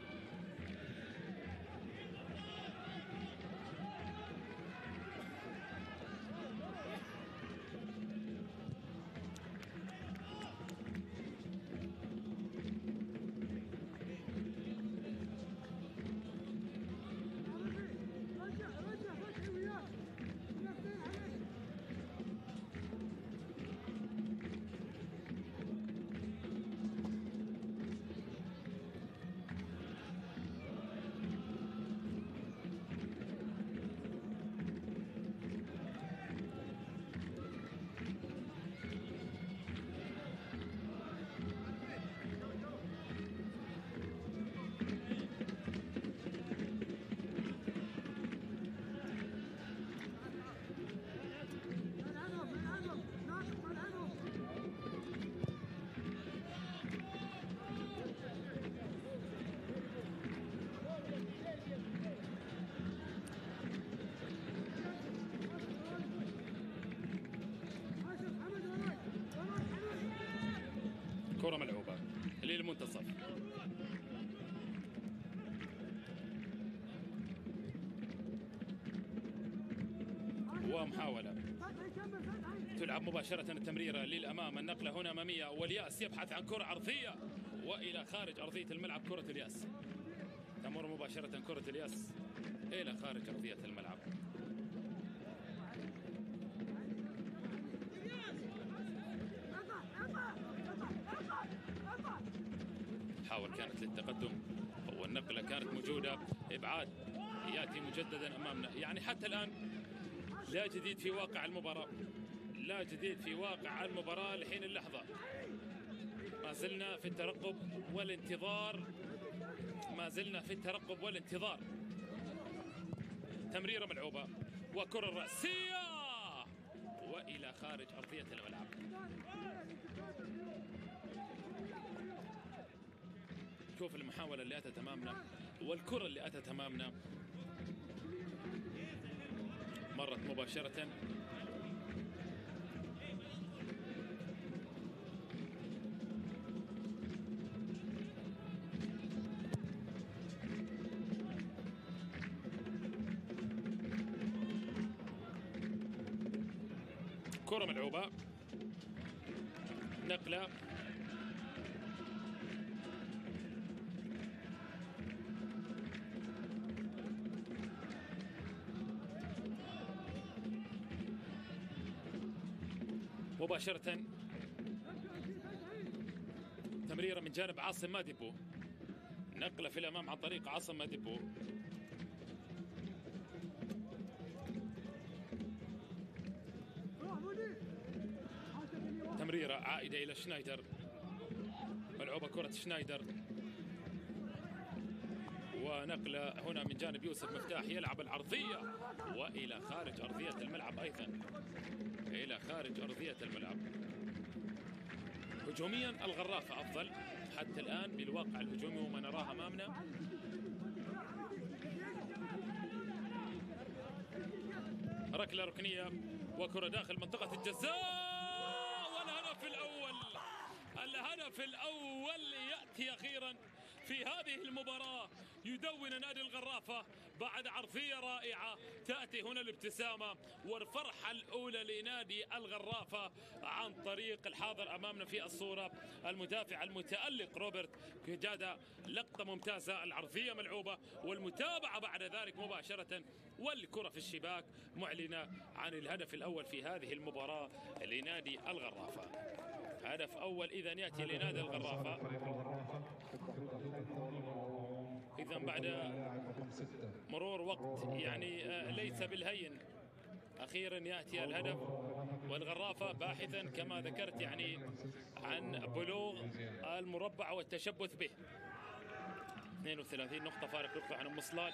فتحي تلعب مباشرة التمريرة للأمام. النقلة هنا أمامية والياس يبحث عن كرة أرضية وإلى خارج أرضية الملعب كرة الياس. تمر مباشرة كرة الياس إلى خارج أرضية الملعب. حاول كانت للتقدم. والنقلة كانت موجودة. إبعاد يأتي مجددا أمامنا. يعني حتى الآن لا جديد في واقع المباراة. لا جديد في واقع المباراة لحين اللحظة. ما زلنا في الترقب والانتظار. ما زلنا في الترقب والانتظار. تمريرة ملعوبة وكرة رأسية وإلى خارج أرضية الملعب شوف المحاولة اللي أتت أمامنا والكرة اللي أتت أمامنا. مرت مباشرة. كرة ملعوبة. نقلة. مباشرة. تمريرة من جانب عاصم ماديبو. نقلة في الأمام عن طريق عاصم ماديبو. تمريرة عائدة إلى شنايدر. ملعوبة كرة شنايدر. ونقلة هنا من جانب يوسف مفتاح يلعب العرضية. وإلى خارج أرضية الملعب أيضا. إلى خارج أرضية الملعب. هجوميا الغرافة أفضل. حتى الآن بالواقع الهجومي وما نراه أمامنا. ركلة ركنية وكرة داخل منطقة الجزاء. والهدف الأول. الهدف الأول يأتي أخيرا في هذه المباراة. يدون نادي الغرافة بعد عرضية رائعة تأتي هنا الابتسامة والفرحة الأولى لنادي الغرافة عن طريق الحاضر أمامنا في الصورة المدافع المتألق روبرت كجادة. لقطة ممتازة العرضية ملعوبة والمتابعة بعد ذلك مباشرة والكرة في الشباك معلنة عن الهدف الأول في هذه المباراة لنادي الغرافة. هدف أول إذا يأتي لنادي الغرافة. إذا بعد مرور وقت يعني آه، ليس بالهين. أخيرا يأتي الهدف والغرافة باحثا كما ذكرت يعني عن بلوغ المربع والتشبث به. 32 نقطة فارق نقطة عن أم صلال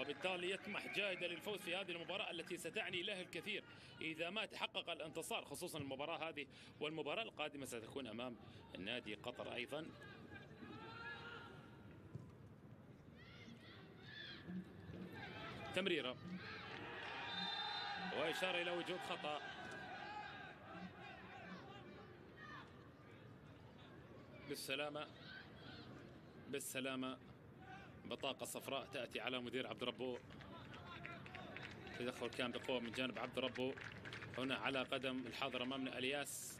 وبالتالي يطمح جاهدا للفوز في هذه المباراة التي ستعني له الكثير إذا ما تحقق الانتصار خصوصا المباراة هذه. والمباراة القادمة ستكون أمام النادي قطر أيضا. تمريرة وإشارة إلى وجود خطأ. بالسلامة. بالسلامة. بطاقة صفراء تأتي على مدير عبد ربو. تدخل كان بقوة من جانب عبد ربو. هنا على قدم الحاضر أمامنا الياس.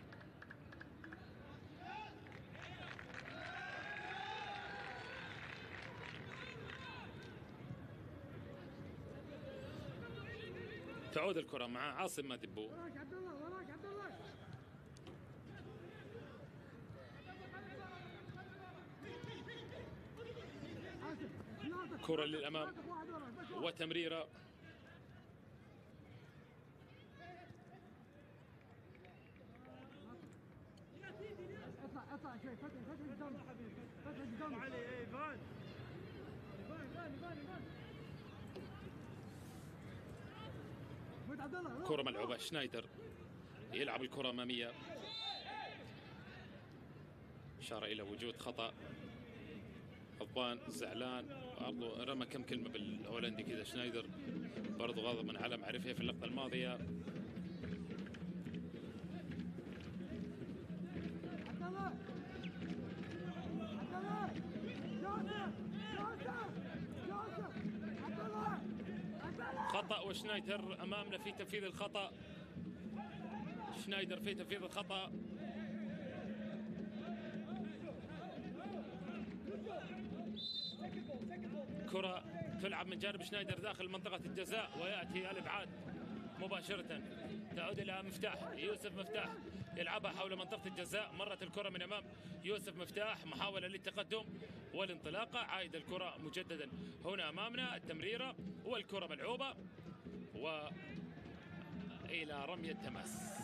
تعود الكرة مع عاصم ناطق كرة للأمام. وتمريرة اطلع اطلع شوي فتح فتح قدام فتح قدام كرة ملعوبة. شنايدر يلعب الكرة أمامية. إشارة إلى وجود خطأ. هبان زعلان. برضه رمى كم كلمة بالهولندي كذا. شنايدر برضه غاضب من على معرفه في اللقطة الماضية. عبد الله خطأ وشنايدر أمامنا في تنفيذ الخطأ. شنايدر في تنفيذ الخطأ. كرة تلعب من جانب شنايدر داخل منطقة الجزاء ويأتي الإبعاد. مباشرة. تعود إلى مفتاح. يوسف مفتاح يلعبها حول منطقة الجزاء. مرت الكرة من أمام يوسف مفتاح. محاولة للتقدم والانطلاقة عايد الكرة مجددا. هنا أمامنا التمريرة والكرة ملعوبة و إلى رمي التماس.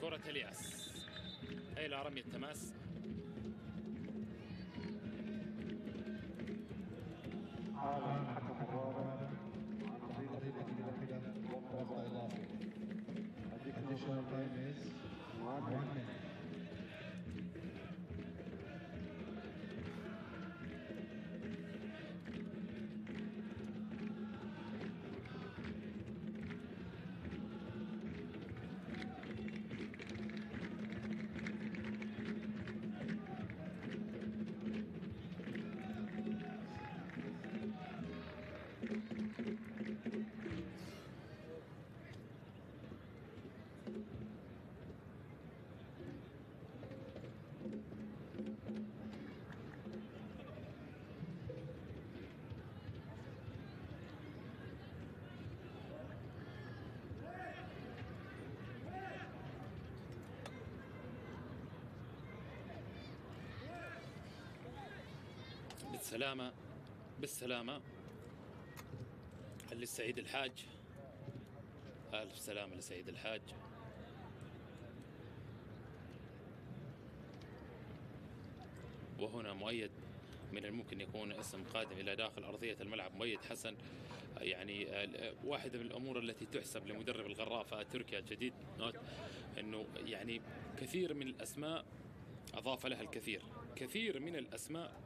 كرة الياس. إلى رمي التماس. One بالسلامة بالسلامة. للسعيد الحاج. ألف سلامة لسعيد الحاج. وهنا مؤيد من الممكن يكون اسم قادم إلى داخل أرضية الملعب مؤيد حسن. يعني واحدة من الأمور التي تحسب لمدرب الغرافة تركيا الجديد إنه يعني كثير من الأسماء أضاف لها الكثير. كثير من الأسماء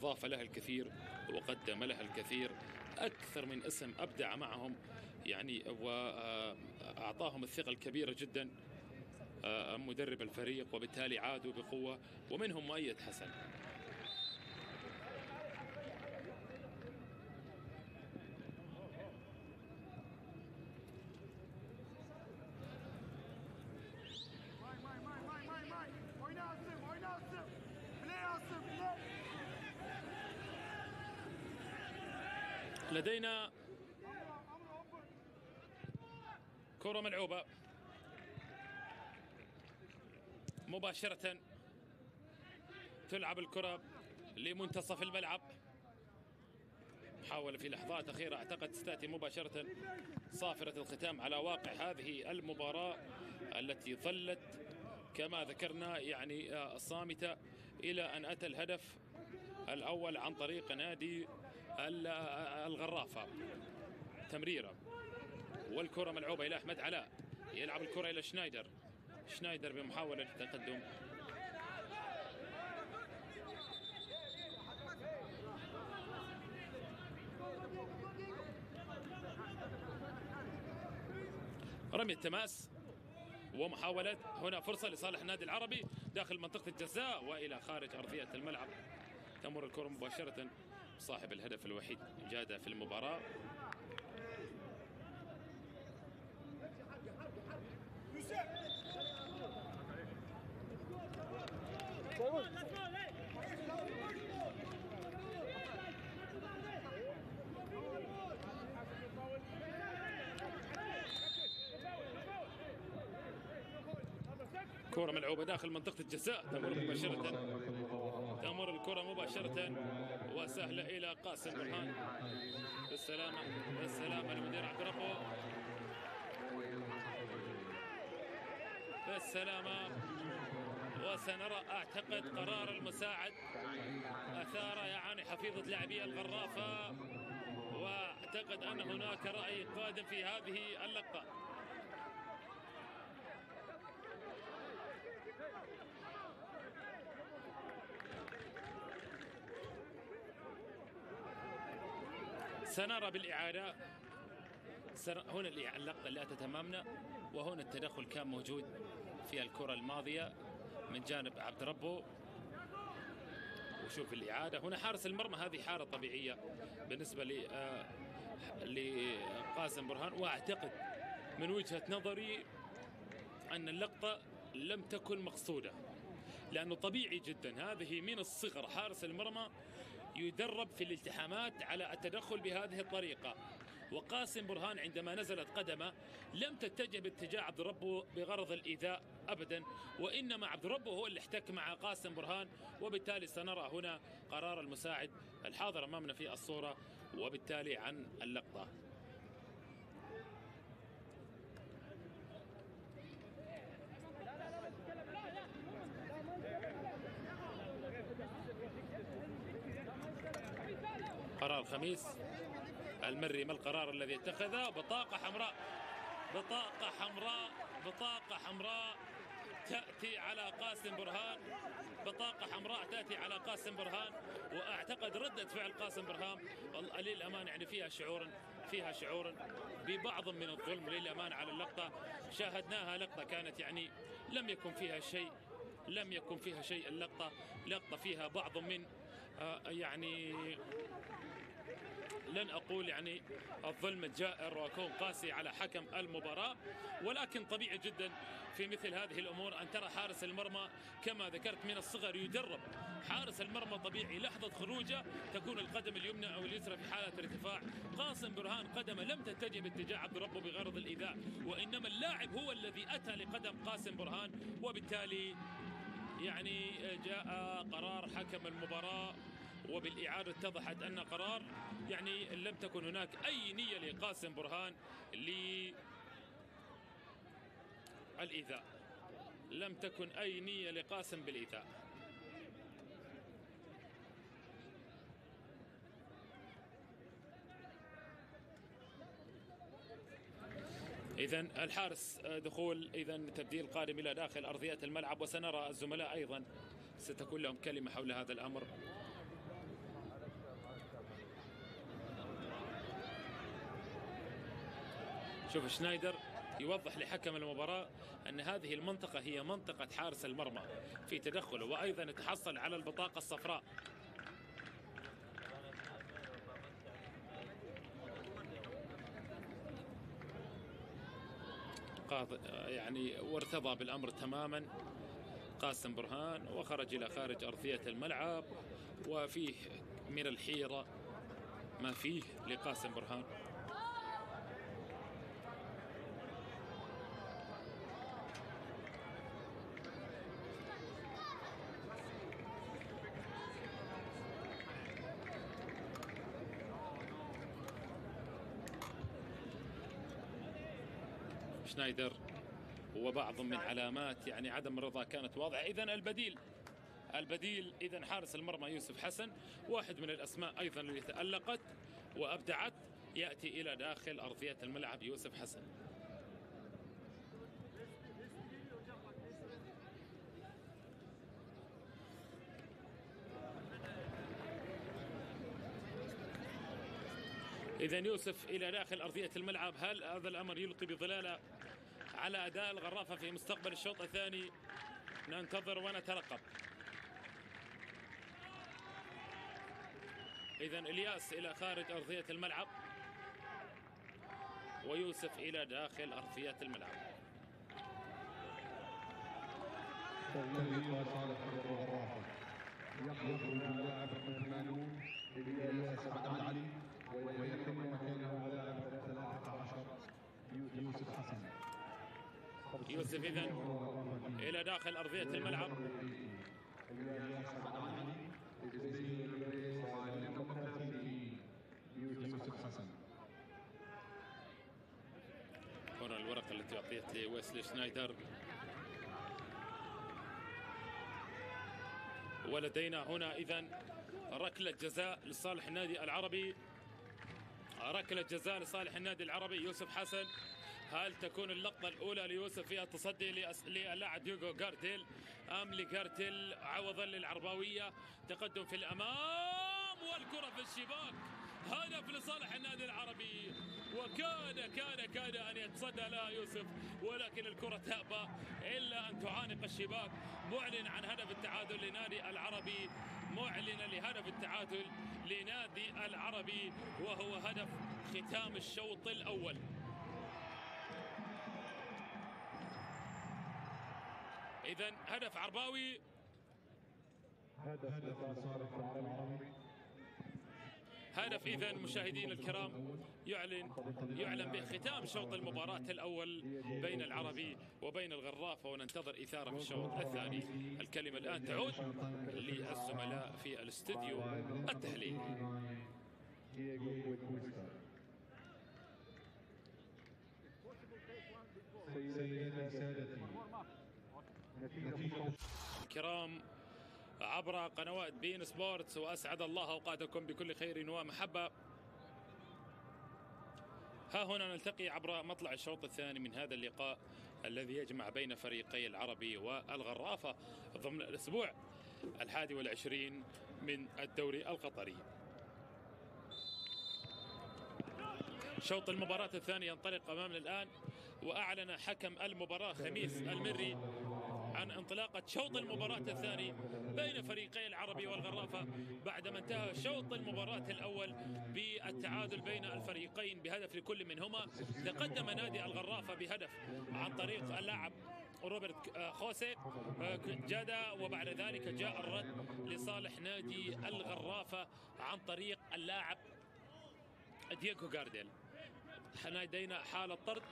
أضاف لها الكثير وقدم لها الكثير أكثر من اسم أبدع معهم يعني واعطاهم الثقة الكبيرة جدا آه، مدرب الفريق وبالتالي عادوا بقوة ومنهم مؤيد حسن. مباشرة تلعب الكرة لمنتصف الملعب. محاولة في لحظات أخيرة أعتقد ستأتي مباشرة صافرة الختام على واقع هذه المباراة التي ظلت كما ذكرنا يعني آه، صامتة إلى أن أتى الهدف الأول عن طريق نادي آه، الغرافة. تمريرة والكرة ملعوبة إلى أحمد علاء. يلعب الكرة إلى شنايدر. شنايدر بمحاولة للتقدم رمي التماس ومحاولة هنا فرصة لصالح النادي العربي داخل منطقة الجزاء وإلى خارج أرضية الملعب. تمر الكرة مباشرة صاحب الهدف الوحيد جاد في المباراة. كرة ملعوبة داخل منطقة الجزاء. تمر مباشرة. تمر الكرة مباشرة. وسهلة إلى قاسم برهان. بالسلامة. بالسلامة لمدير عبد ربه بالسلامة. وسنرى أعتقد قرار المساعد. أثار يعني حفيظة لاعبي الغرافة وأعتقد أن هناك رأي قادم في هذه اللقطة سنرى بالإعادة. هنا اللقطة اللي أتت أمامنا وهنا التدخل كان موجود في الكرة الماضية. من جانب عبد ربه. نشوف الإعادة. هنا حارس المرمى. هذه حارة طبيعية بالنسبة ل آه، لقاسم برهان. وأعتقد من وجهة نظري أن اللقطة لم تكن مقصودة لأنه طبيعي جدا. هذه من الصغر. حارس المرمى يدرب في الالتحامات على التدخل بهذه الطريقة. وقاسم برهان عندما نزلت قدمه لم تتجه باتجاه عبد ربه بغرض الإيذاء أبدا وإنما عبد ربه هو اللي احتك مع قاسم برهان وبالتالي سنرى هنا قرار المساعد الحاضر أمامنا في الصورة وبالتالي عن اللقطة. قرار خميس المري ما القرار الذي اتخذه بطاقة حمراء. بطاقة حمراء. بطاقة حمراء تأتي على قاسم برهان. بطاقة حمراء تأتي على قاسم برهان. وأعتقد ردة فعل قاسم برهان. للأمان يعني فيها شعور فيها شعور ببعض من الظلم. للأمان على اللقطة. شاهدناها لقطة كانت يعني لم يكن فيها شيء. لم يكن فيها شيء اللقطة. لقطة فيها بعض من آه، يعني لن أقول يعني الظلم الجائر وأكون قاسي على حكم المباراة ولكن طبيعي جدا في مثل هذه الأمور أن ترى حارس المرمى كما ذكرت من الصغر يدرب حارس المرمى طبيعي لحظة خروجه تكون القدم اليمنى أو اليسرى في حالة ارتفاع. قاسم برهان قدمه لم تتجه باتجاه عبد ربه بغرض الإيذاء وإنما اللاعب هو الذي أتى لقدم قاسم برهان وبالتالي يعني جاء قرار حكم المباراة. وبالإعادة اتضحت أن قرار يعني لم تكن هناك أي نية لقاسم برهان للإيذاء. لم تكن أي نية لقاسم بالإيذاء. إذا الحارس دخول إذا تبديل قادم إلى داخل أرضية الملعب وسنرى الزملاء أيضا. ستكون لهم كلمة حول هذا الأمر. شوف شنايدر يوضح لحكم المباراة أن هذه المنطقة هي منطقة حارس المرمى في تدخله وأيضا يتحصل على البطاقة الصفراء. يعني وارتضى بالأمر تماما. قاسم برهان وخرج إلى خارج أرضية الملعب وفيه من الحيرة ما فيه لقاسم برهان. شنايدر وبعض من علامات يعني عدم الرضا كانت واضحة. إذا البديل البديل إذا حارس المرمى يوسف حسن واحد من الأسماء أيضا اللي تألقت وأبدعت يأتي إلى داخل أرضية الملعب يوسف حسن. إذا يوسف إلى داخل أرضية الملعب. هل هذا الأمر يلقي بظلاله على أداء الغرافة في مستقبل الشوط الثاني؟ ننتظر ونترقب إذا إلياس إلى خارج أرضية الملعب ويوسف إلى داخل أرضية الملعب. اللاعب رقم 80 إلياس عبد مكانه 13 يوسف حسن يوسف إذا إلى داخل أرضية الملعب. يوسف حسن هنا الورقة التي أعطيت لويسلي شنايدر. ولدينا هنا إذا ركلة جزاء لصالح النادي العربي. ركلة جزاء لصالح النادي العربي يوسف حسن. هل تكون اللقطة الأولى ليوسف فيها تصدي لأس- للاعب ديوغو جارتيل أم لجارتيل عوضا للعرباوية؟ تقدم في الأمام والكرة في الشباك. هدف لصالح النادي العربي. وكان كان كاد أن يت يتصدى لها يوسف ولكن الكرة تأبى إلا أن تعانق الشباك. معلن عن هدف التعادل لنادي العربي معلنا لهدف التعادل لنادي العربي وهو هدف ختام الشوط الأول. إذا هدف عرباوي. هدف لصالح العرب العربي. هدف إذا مشاهدينا الكرام يعلن يعلن بختام شوط المباراة الأول بين العربي وبين الغرافة وننتظر إثارة في الشوط الثاني. الكلمة الآن تعود للزملاء في الاستوديو التحليلي. سيداتي سادتي. الكرام عبر قنوات بين سبورتس وأسعد الله أوقاتكم بكل خير ومحبة. ها هنا نلتقي عبر مطلع الشوط الثاني من هذا اللقاء الذي يجمع بين فريقي العربي والغرافة ضمن الأسبوع الحادي والعشرين من الدوري القطري. شوط المباراة الثاني ينطلق أمامنا الآن وأعلن حكم المباراة خميس المري عن انطلاقة شوط المباراة الثاني بين فريقي العربي والغرافة بعدما انتهى شوط المباراة الأول بالتعادل بين الفريقين بهدف لكل منهما. تقدم نادي الغرافة بهدف عن طريق اللاعب روبرت آه، خوسي آه، جادا وبعد ذلك جاء الرد لصالح نادي الغرافة عن طريق اللاعب دييغو جارديل نادينا حالة طرد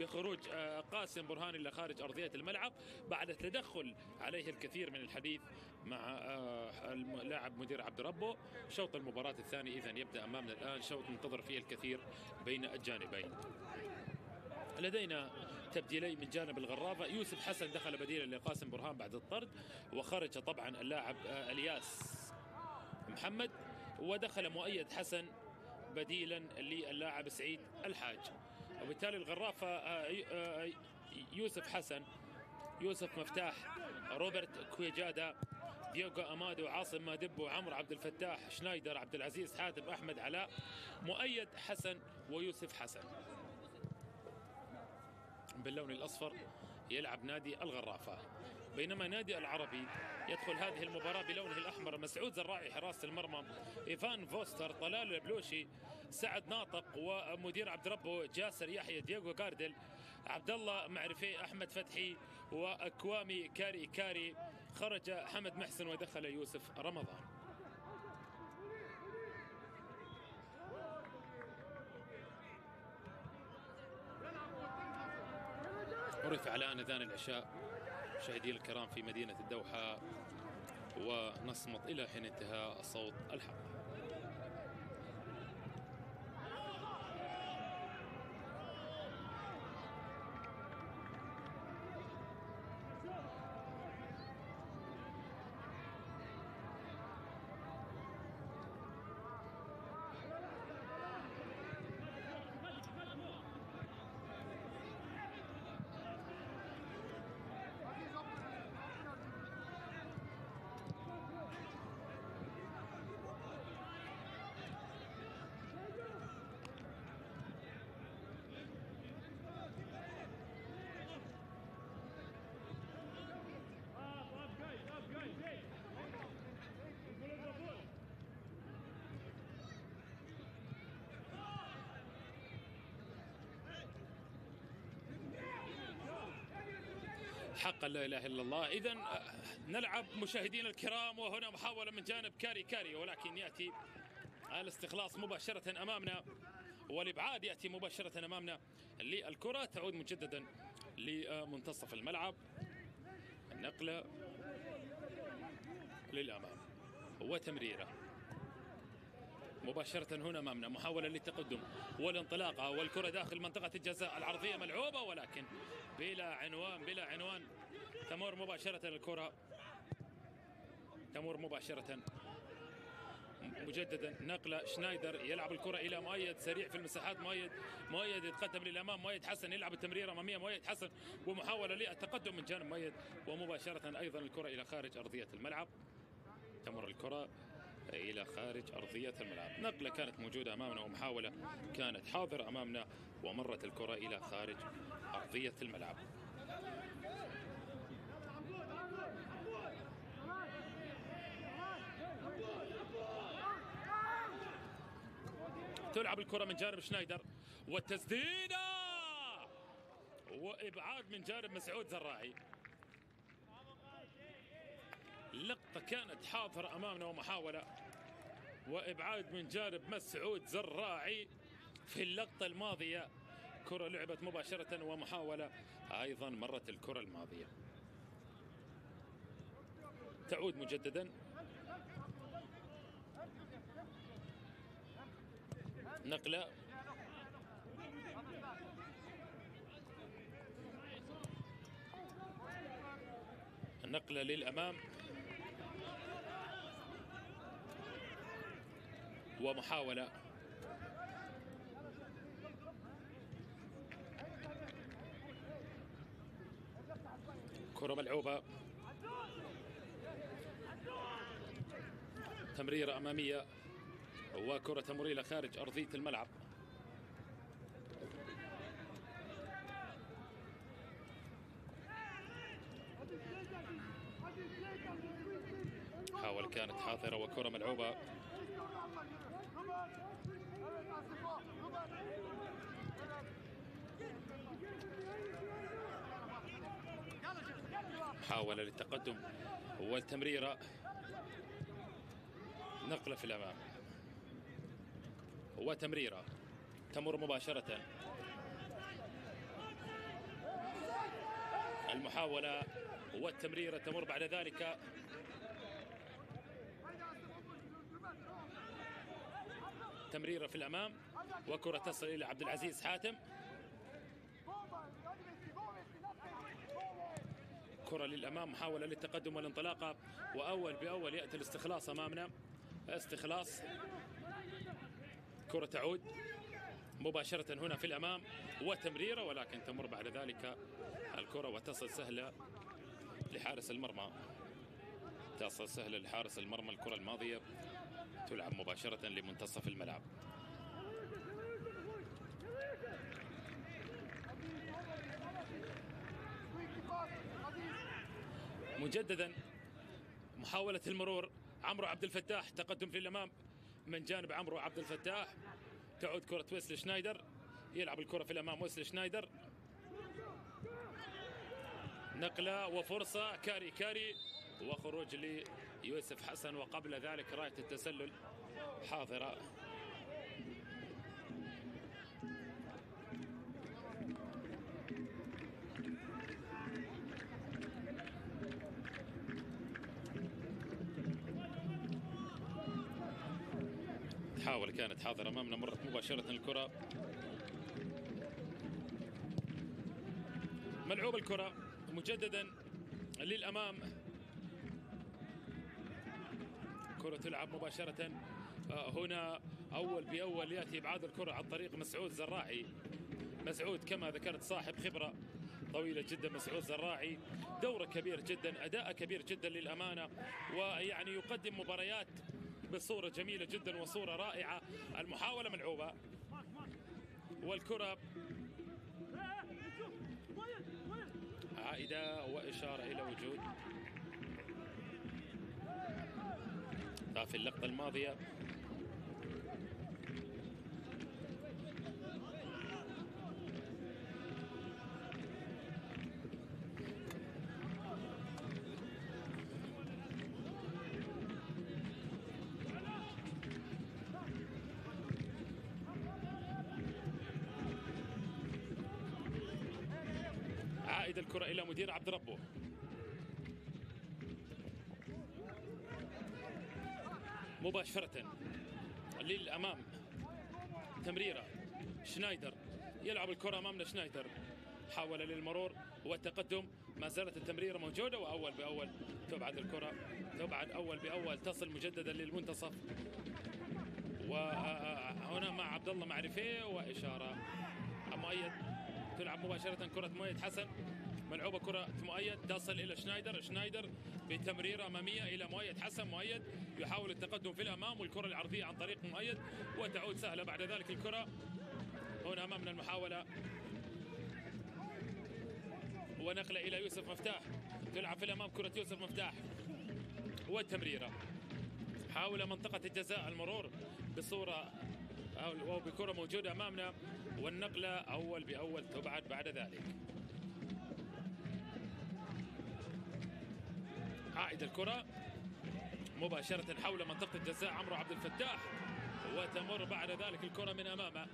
بخروج آه، قاسم برهان إلى خارج أرضية الملعب بعد تدخل عليه الكثير من الحديث مع آه، اللاعب مدير عبد ربه. شوط المباراة الثاني إذا يبدأ أمامنا الآن. شوط منتظر فيه الكثير بين الجانبين. لدينا تبديلين من جانب الغرافة. يوسف حسن دخل بديلا لقاسم برهان بعد الطرد وخرج طبعا اللاعب آه، الياس محمد ودخل مؤيد حسن بديلا للاعب سعيد الحاج. وبالتالي الغرافة آه، آه، يوسف حسن يوسف مفتاح روبرت كويجادا ديوغو أمادو عاصم ماديبو وعمرو عبد الفتاح شنايدر عبد العزيز حاتم أحمد علاء مؤيد حسن ويوسف حسن. باللون الأصفر يلعب نادي الغرافة. بينما نادي العربي يدخل هذه المباراة بلونه الأحمر. مسعود زراعي حراسة المرمى. إيفان فوستر طلال البلوشي سعد ناطق ومدير عبد ربه جاسر يحيى دييغو جارديل عبد الله معرفي أحمد فتحي وأكوامي كاري كاري. خرج حمد محسن ودخل يوسف رمضان. ورفع الآن أذان العشاء. مشاهدينا الكرام في مدينة الدوحة ونصمت إلى حين انتهاء صوت الحلقة حقا لا إله إلا الله. اذا نلعب مشاهدينا الكرام وهنا محاولة من جانب كاري كاري ولكن يأتي الاستخلاص مباشرة أمامنا والإبعاد يأتي مباشرة أمامنا للكرة تعود مجددا لمنتصف الملعب. النقله للأمام وتمريرة. مباشرة هنا أمامنا محاولة للتقدم والانطلاقة والكرة داخل منطقة الجزاء العرضية ملعوبة ولكن بلا عنوان بلا عنوان. تمر مباشرة الكرة تمر مباشرة. مجددا. نقلة. شنايدر يلعب الكرة إلى مؤيد سريع في المساحات. مؤيد مؤيد يتقدم للأمام. مؤيد حسن يلعب التمريرة أمامية. مؤيد حسن ومحاولة للتقدم من جانب مؤيد. ومباشرة أيضا الكرة إلى خارج أرضية الملعب. تمر الكرة إلى خارج أرضية الملعب. نقلة كانت موجودة أمامنا ومحاولة كانت حاضرة أمامنا ومرت الكرة إلى خارج أرضية الملعب. تلعب الكرة من جانب شنايدر. والتسديدة! وإبعاد من جانب مسعود زراعي. لقطة كانت حاضرة أمامنا ومحاولة. وإبعاد من جانب مسعود زراعي في اللقطة الماضية. كرة لعبت مباشرة ومحاولة أيضا مرت الكرة الماضية. تعود مجددا. نقلة. نقلة للأمام. ومحاولة. كرة ملعوبة. تمريرة أمامية. وكرة تمر إلى خارج أرضية الملعب. حاول كانت حاضرة وكرة ملعوبة. محاولة للتقدم. والتمريرة نقلة في الأمام. وتمريرة. تمر مباشرة. المحاولة والتمريرة تمر بعد ذلك. تمريرة في الأمام وكرة تصل إلى عبد العزيز حاتم. كرة للأمام محاولة للتقدم والانطلاقة. وأول بأول يأتي الاستخلاص أمامنا. استخلاص كرة تعود مباشرة هنا في الأمام وتمريرة ولكن تمر بعد ذلك الكرة وتصل سهلة لحارس المرمى. تصل سهلة لحارس المرمى الكرة الماضية. تلعب مباشرة لمنتصف الملعب. مجددا محاولة المرور عمرو عبد الفتاح تقدم في الأمام. من جانب عمرو عبد الفتاح. تعود كرة ويسلي شنايدر. يلعب الكرة في الأمام ويسلي شنايدر. نقلة وفرصة. كاري كاري. وخروج ليوسف حسن وقبل ذلك راية التسلل. حاضرة. تحاول كانت حاضرة أمامنا مرت مباشرة الكرة. ملعوب الكرة مجددا للأمام. كرة تلعب مباشرة. آه، هنا أول بأول يأتي إبعاد الكرة عن طريق مسعود زراعي مسعود كما ذكرت صاحب خبرة طويلة جدا مسعود زراعي دوره كبير جدا أداء كبير جدا للأمانة ويعني يقدم مباريات بصورة جميلة جدا وصورة رائعة. المحاولة ملعوبة. والكرة عائدة وإشارة إلى وجود. في اللقطة الماضية. الكرة إلى مدير عبد ربه. مباشرة للأمام تمريرة. شنايدر يلعب الكرة أمامنا شنايدر. حاول للمرور والتقدم. ما زالت التمريرة موجودة وأول بأول تبعد الكرة. تبعد أول بأول تصل مجددا للمنتصف. وهنا مع عبد الله معرفي وإشارة. مؤيد تلعب مباشرة كرة مؤيد حسن. ملعوبة كرة مؤيد تصل إلى شنايدر. شنايدر بتمريرة أمامية إلى مؤيد. حسن مؤيد يحاول التقدم في الأمام والكرة العرضية عن طريق مؤيد وتعود سهلة بعد ذلك الكرة. هنا أمامنا المحاولة. ونقلة إلى يوسف مفتاح. تلعب في الأمام كرة يوسف مفتاح. والتمريرة حاول منطقة الجزاء المرور بصورة أو بكرة موجودة أمامنا. والنقلة أول بأول تبعد بعد ذلك. عائد الكرة مباشرة حول منطقة الجزاء. عمرو عبد الفتاح وتمر بعد ذلك الكرة من أمامه.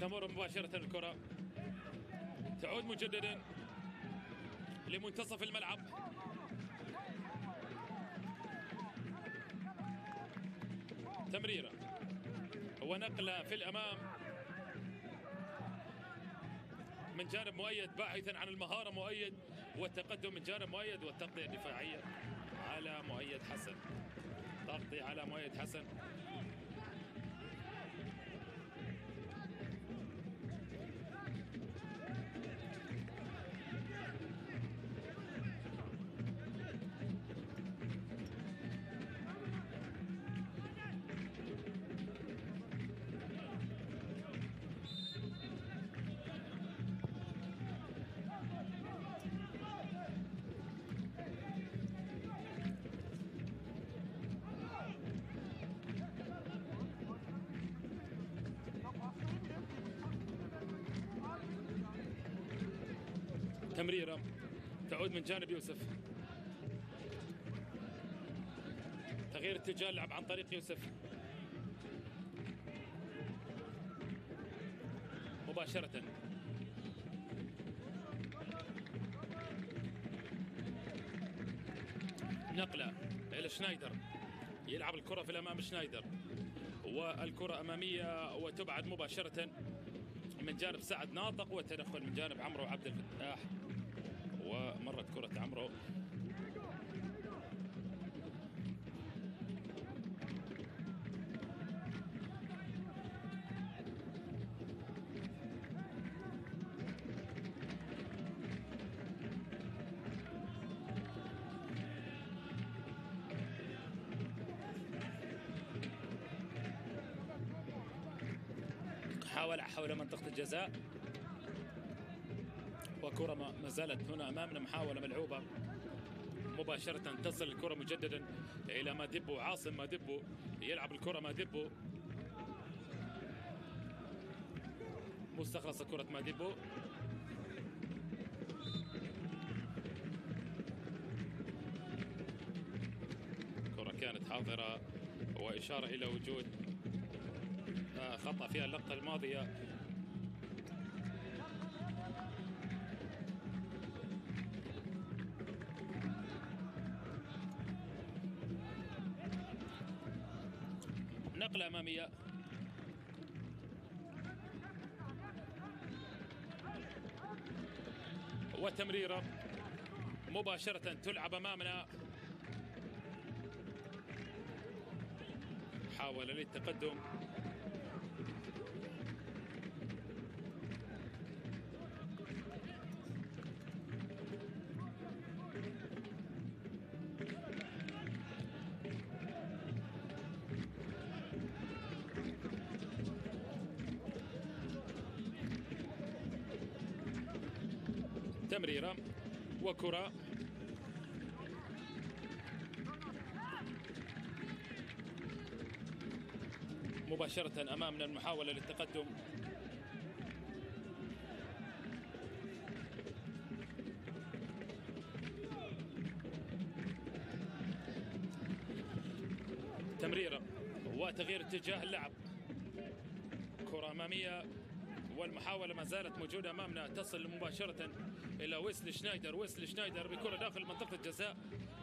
تمر مباشرة الكرة. تعود مجددا لمنتصف الملعب. تمريرة. ونقلة في الأمام من جانب مؤيد باحثا عن المهارة مؤيد. والتقدم من جانب مؤيد والتغطية الدفاعية على مؤيد حسن. تغطية على مؤيد حسن. من جانب يوسف. تغيير اتجاه اللعب عن طريق يوسف. مباشرة. نقلة إلى شنايدر. يلعب الكرة في الأمام شنايدر. والكرة أمامية وتبعد مباشرة من جانب سعد ناطق وتدخل من جانب عمرو عبد الفتاح. ومرت كرة عمرو. حاول حول منطقة الجزاء. ما زالت هنا أمامنا محاولة ملعوبة. مباشرة تصل الكرة مجددا إلى مادبو عاصم مادبو يلعب الكرة. مادبو مستخلص كرة مادبو كرة كانت حاضرة وإشارة إلى وجود آه، خطأ فيها اللقطة الماضية. وتمريرة مباشرة تلعب أمامنا. حاول للتقدم. مباشرة أمامنا المحاولة للتقدم. تمريرة وتغيير اتجاه اللعب. كرة أمامية والمحاولة ما زالت موجودة أمامنا. تصل مباشرة إلى ويسلي شنايدر. ويسلي شنايدر بكرة داخل منطقة الجزاء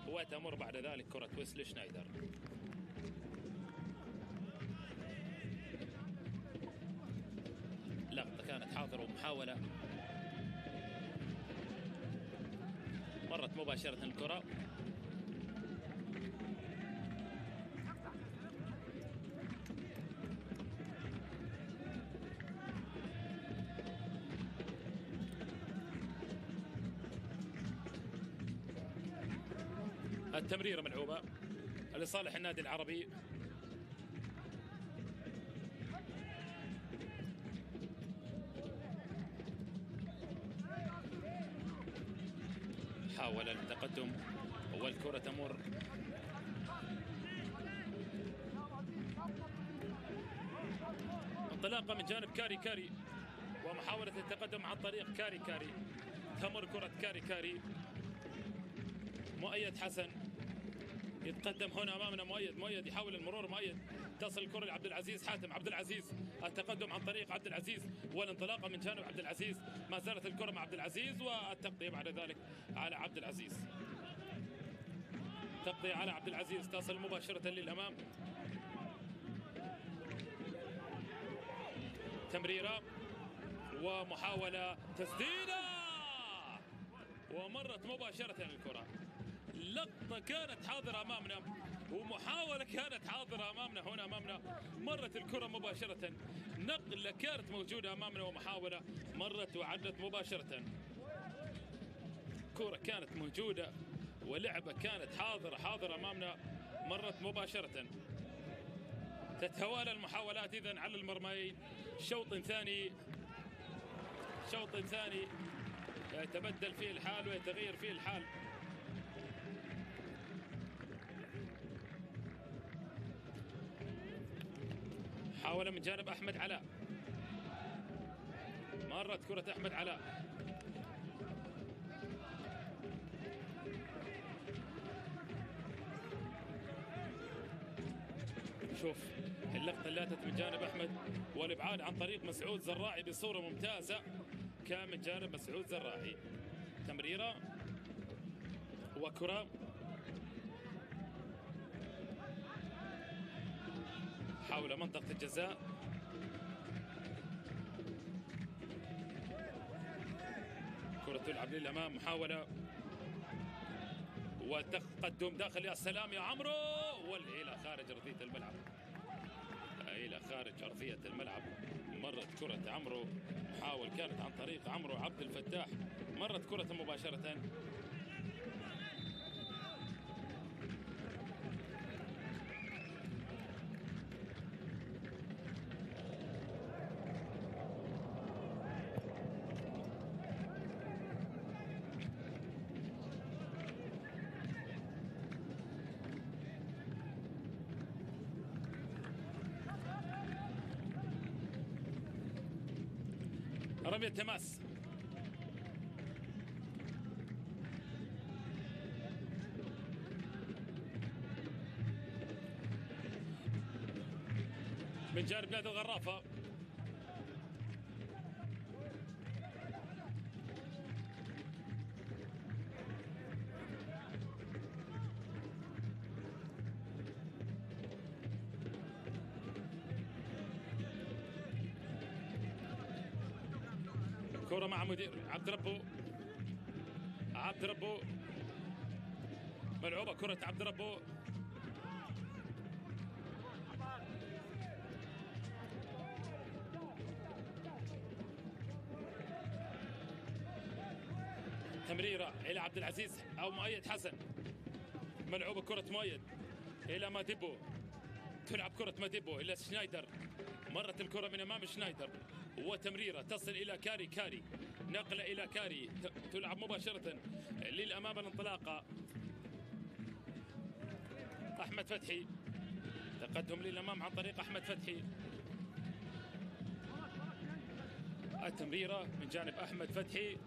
وتمر بعد ذلك كرة ويسلي شنايدر. محاولة مرت مباشرة الكرة. التمريرة ملعوبة لصالح النادي العربي. كاري كاري. تمر كرة كاري كاري. مؤيد حسن. يتقدم هنا أمامنا مؤيد. مؤيد يحاول المرور. مؤيد تصل الكره لعبد العزيز. حاتم عبد العزيز. التقدم عن طريق عبد العزيز. والانطلاقة من جانب عبد العزيز. ما زالت الكرة مع عبد العزيز والتغطيه بعد ذلك على عبد العزيز. تغطيه على عبد العزيز. تصل مباشرة للأمام. تمريرة ومحاولة تسديدة! ومرت مباشرة الكره لقطة كانت حاضرة أمامنا ومحاولة كانت حاضرة أمامنا هنا أمامنا. مرت الكرة مباشرة. نقلة كانت موجودة أمامنا ومحاولة. مرت وعدت مباشرة. كرة كانت موجودة ولعبة كانت حاضرة حاضرة أمامنا. مرت مباشرة. تتوالى المحاولات إذا على المرميين شوط ثاني. شوط ثاني يتبدل فيه الحال ويتغير فيه الحال. محاولة من جانب أحمد علاء. مرت كرة أحمد علاء. شوف اللقطة اللي أتت من جانب أحمد والإبعاد عن طريق مسعود زراعي بصورة ممتازة. كان من جانب مسعود زراعي. تمريرة وكرة. حول منطقة الجزاء. كرة تلعب للأمام محاولة وتقدم داخل يا سلام يا عمرو والإلى خارج أرضية الملعب. إلى خارج أرضية الملعب. مرت كرة عمرو محاول كانت عن طريق عمرو عبد الفتاح مرت كرة مباشرة. الغرافة كرة مع مدير عبد ربو عبد ربو ملعوبة كرة عبد ربو مؤيد حسن. ملعوبة كرة مؤيد. إلى ماديبو تلعب كرة ماديبو إلى شنايدر. مرت الكرة من أمام شنايدر. وتمريرة تصل إلى كاري. كاري. نقلة إلى كاري. تلعب مباشرة. للأمام الانطلاقة. أحمد فتحي. تقدم للأمام عن طريق أحمد فتحي. التمريرة من جانب أحمد فتحي.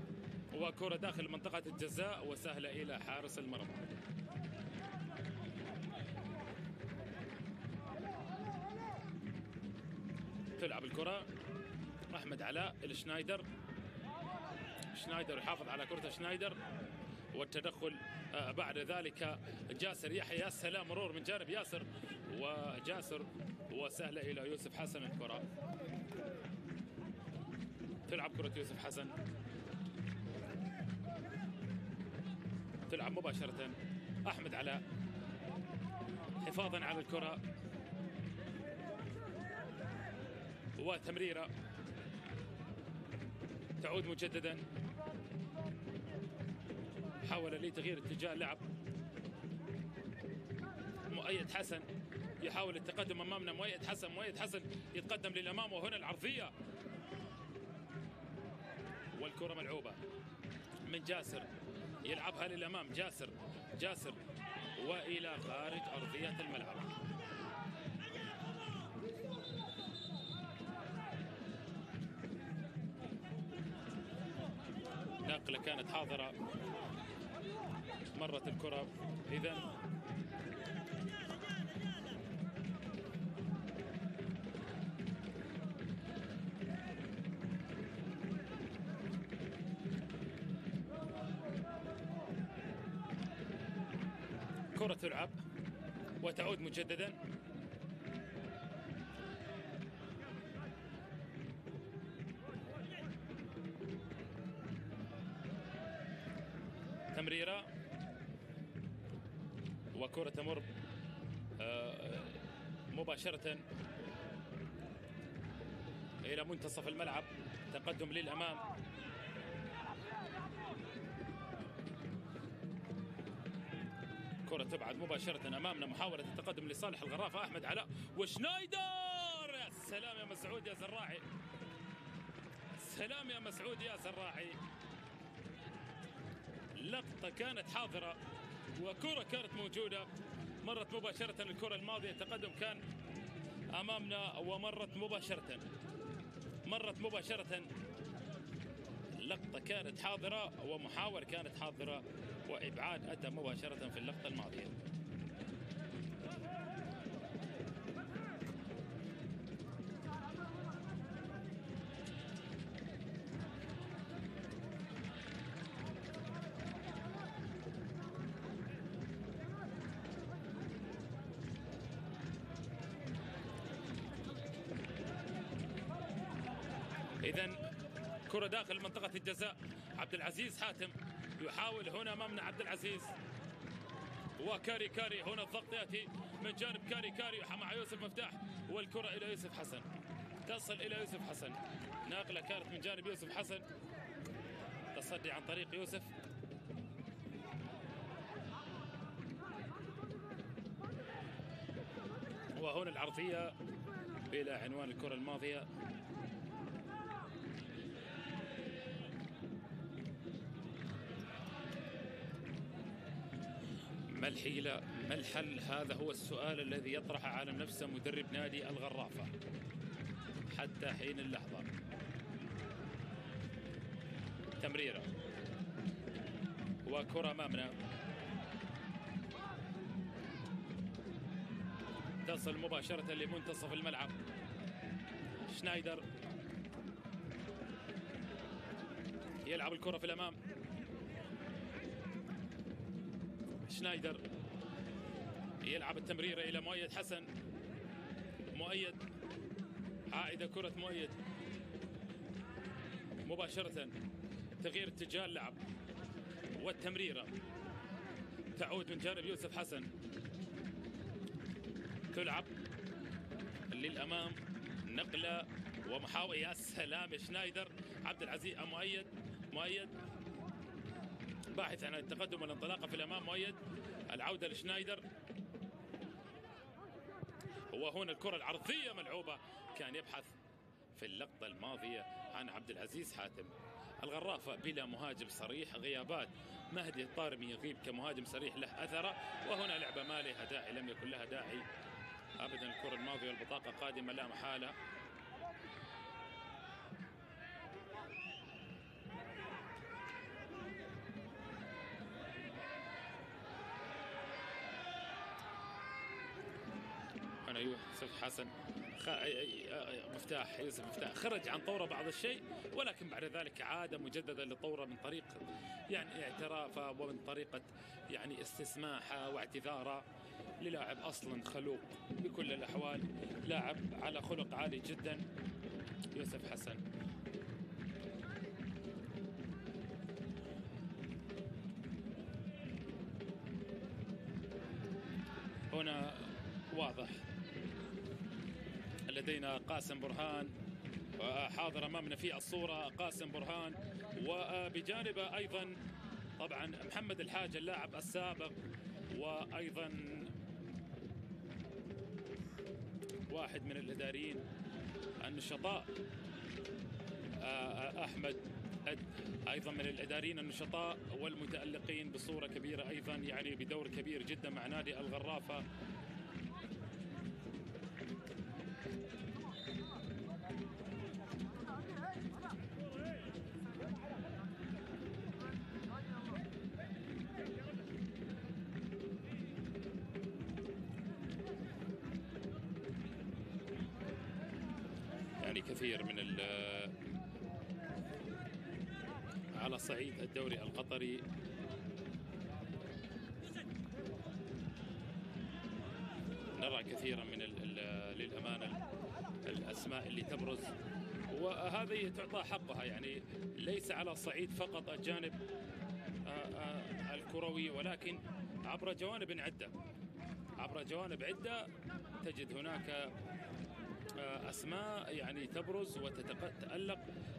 وكرة داخل منطقة الجزاء وسهلة إلى حارس المرمى. تلعب الكرة. أحمد علاء لشنايدر شنايدر يحافظ على كرة شنايدر. والتدخل آه، بعد ذلك جاسر يحيى. يا سلام مرور من جانب جاسر. وجاسر وسهلة إلى يوسف حسن الكرة. تلعب كرة يوسف حسن. تلعب مباشرة. أحمد علاء حفاظا على الكرة. وتمريرة. تعود مجددا. حاول لتغيير اتجاه اللعب. مؤيد حسن. يحاول التقدم أمامنا. مؤيد حسن. مؤيد حسن. يتقدم للأمام. وهنا العرضية. والكرة ملعوبة. من جاسر. يلعبها للأمام جاسر جاسر وإلى خارج أرضية الملعب. نقله كانت حاضرة مرت الكرة اذا كرة تلعب وتعود مجددا. تمريرة وكرة تمر آه، مباشرة إلى منتصف الملعب. تقدم للأمام. تبعد مباشرة أمامنا محاولة التقدم لصالح الغرافة أحمد علاء وشنايدر. يا سلام يا مسعود يا زراعي. سلام يا مسعود يا زراعي. لقطة كانت حاضرة وكرة كانت موجودة. مرت مباشرة الكرة الماضية. التقدم كان أمامنا ومرت مباشرة. مرت مباشرة. لقطة كانت حاضرة ومحاولة كانت حاضرة. وإبعاد أتى مباشرة في اللقطة الماضية. إذا كرة داخل منطقة الجزاء. عبد العزيز حاتم. يحاول هنا أمامنا عبد العزيز. وكاري كاري هنا الضغط يأتي من جانب كاري كاري مع يوسف مفتاح والكرة إلى يوسف حسن. تصل إلى يوسف حسن. نقلة كانت من جانب يوسف حسن. تصدي عن طريق يوسف. وهنا العرضية إلى عنوان الكرة الماضية. الحيلة ما الحل؟ هذا هو السؤال الذي يطرح على نفسه مدرب نادي الغرافة. حتى حين اللحظة. تمريرة. وكرة أمامنا. تصل مباشرة لمنتصف الملعب. شنايدر. يلعب الكرة في الأمام. شنايدر. يلعب التمريرة إلى مؤيد حسن. مؤيد. عائدة كرة مؤيد. مباشرة. تغيير اتجاه اللعب. والتمريرة تعود من جانب يوسف حسن. تلعب للأمام نقلة ومحاولة يا سلام شنايدر. عبد العزيز مؤيد. مؤيد. باحث عن التقدم والانطلاقه في الأمام مؤيد العودة لشنايدر. وهنا الكرة العرضية ملعوبة. كان يبحث في اللقطة الماضية عن عبد العزيز حاتم. الغرافة بلا مهاجم صريح غيابات مهدي الطارمي يغيب كمهاجم صريح له أثره. وهنا لعبة ما لها داعي لم يكن لها داعي ابدا. الكرة الماضية والبطاقة قادمة لا محاله هنا يوسف حسن. خ... مفتاح يوسف مفتاح. خرج عن طورة بعض الشيء ولكن بعد ذلك عاد مجددا للطورة من طريق يعني اعترافه ومن طريقة يعني استسماحه واعتذاره للاعب أصلا خلوق بكل الأحوال. لاعب على خلق عالي جدا يوسف حسن. هنا لدينا قاسم برهان حاضر أمامنا في الصورة قاسم برهان وبجانبه أيضا طبعا محمد الحاج اللاعب السابق وأيضا واحد من الإداريين النشطاء آه، أحمد أيضا من الإداريين النشطاء والمتألقين بصورة كبيرة أيضا يعني بدور كبير جدا مع نادي الغرافة. على صعيد فقط الجانب آه، آه، الكروي ولكن عبر جوانب عدة. عبر جوانب عدة تجد هناك آه، أسماء يعني تبرز وتتألق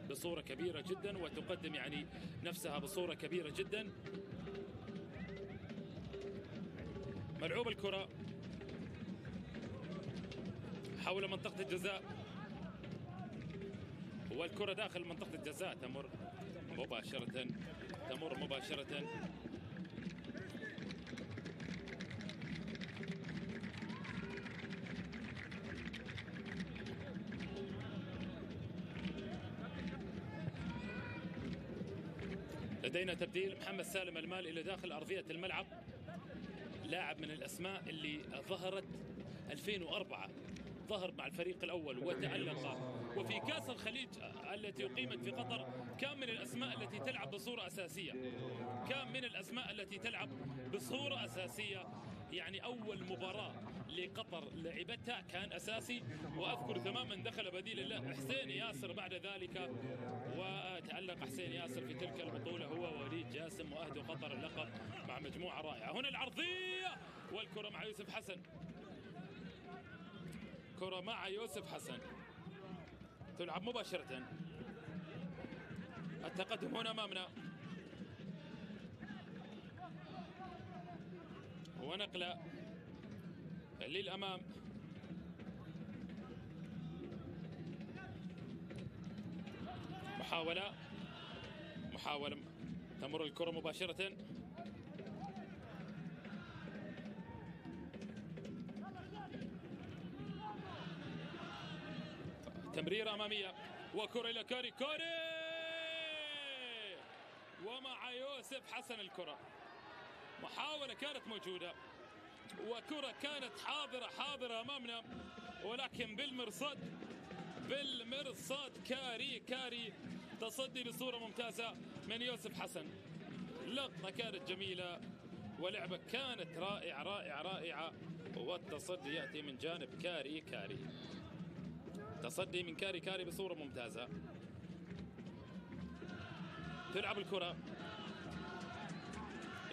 بصورة كبيرة جدا وتقدم يعني نفسها بصورة كبيرة جدا. ملعوب الكرة حول منطقة الجزاء والكرة داخل منطقة الجزاء تمر. مباشرة تمر مباشرة. لدينا تبديل محمد سالم المال إلى داخل أرضية الملعب. لاعب من الأسماء اللي ظهرت 2004 ظهر مع الفريق الأول وتألق وفي كأس الخليج التي أقيمت في قطر كان من الأسماء التي تلعب بصورة أساسية. كان من الأسماء التي تلعب بصورة أساسية. يعني أول مباراة لقطر لعبتها كان أساسي وأذكر تماما دخل بديل له حسين ياسر بعد ذلك. وتالق حسين ياسر في تلك البطولة هو وليد جاسم واهدوا قطر اللقب مع مجموعة رائعة. هنا العرضية والكرة مع يوسف حسن. كرة مع يوسف حسن. تلعب مباشرة. التقدم هنا أمامنا. ونقلة للأمام. محاولة. محاولة تمر الكرة مباشرة. تمريره أمامية. وكرة إلى كاري. كاري! ومع يوسف حسن الكرة. محاولة كانت موجودة. وكرة كانت حاضرة حاضرة أمامنا. ولكن بالمرصاد بالمرصاد كاري كاري. تصدي بصورة ممتازة من يوسف حسن. لقطة كانت جميلة. ولعبة كانت رائعة رائعة رائعة. والتصدي يأتي من جانب كاري كاري. تصدي من كاري كاري بصورة ممتازة. تلعب الكرة.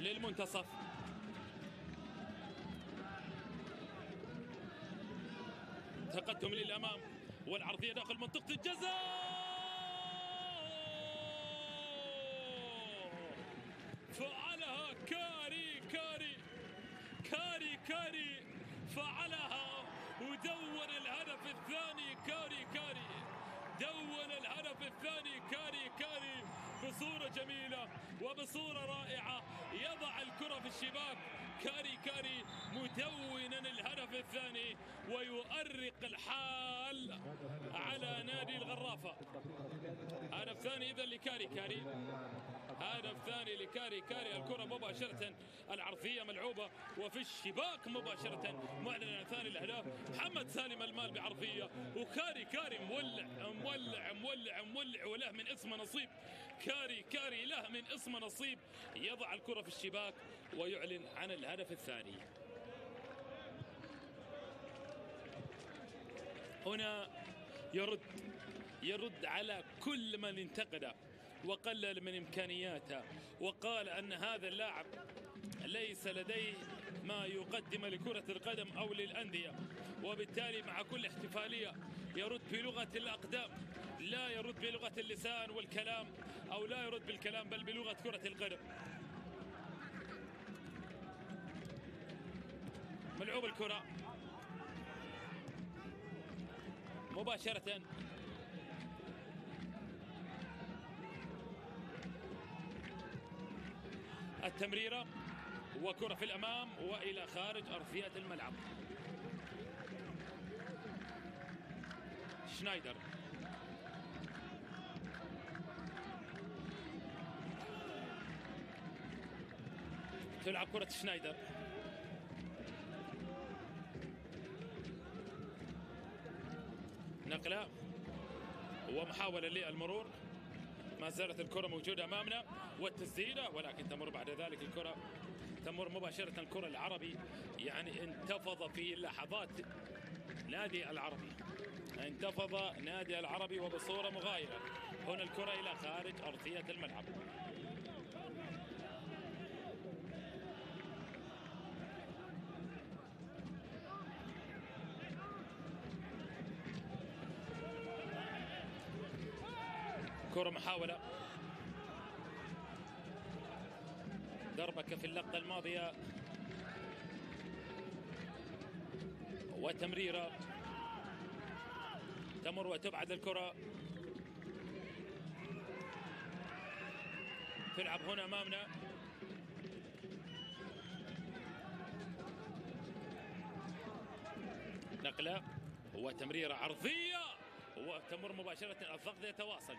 للمنتصف. تقدم للأمام. والعرضية داخل منطقة الجزاء فعلها كاري كاري كاري كاري فعلها ودون الهدف الثاني كاري كاري دون الهدف الثاني كاري كاري بصورة جميلة وبصورة رائعة يضع الكرة في الشباك. كاري كاري مدونا الهدف الثاني ويغرق الحال على نادي الغرافة. هدف ثاني إذا لكاري. كاري هدف ثاني لكاري كاري الكرة مباشرة. العرضية ملعوبة وفي الشباك مباشرة. معلن ثاني الأهداف. محمد سالم المال بعرضية. وكاري كاري مولع مولع مولع مولع وله من اسمه نصيب. كاري كاري له من اسمه نصيب. يضع الكرة في الشباك ويعلن عن الهدف الثاني. هنا يرد يرد على كل من انتقده وقلل من امكانياته وقال أن هذا اللاعب ليس لديه ما يقدم لكرة القدم أو للأندية وبالتالي مع كل احتفالية يرد بلغة الأقدام لا يرد بلغة اللسان والكلام أو لا يرد بالكلام بل بلغة كرة القدم. ملعوب الكرة. مباشرة. التمريرة وكرة في الأمام وإلى خارج أرضية الملعب. شنايدر. تلعب كرة شنايدر. نقلة ومحاولة للمرور. زالت الكرة موجودة أمامنا والتسديدة ولكن تمر بعد ذلك الكرة. تمر مباشرة الكرة العربي. يعني انتفض في لحظات نادي العربي. انتفض نادي العربي وبصورة مغايرة. هنا الكرة إلى خارج أرضية الملعب. كرة محاولة. ضربك في اللقطة الماضية. وتمريرة. تمر وتبعد الكرة. تلعب هنا أمامنا. نقلة. وتمريرة عرضية. وتمر مباشرة. الضغط يتواصل.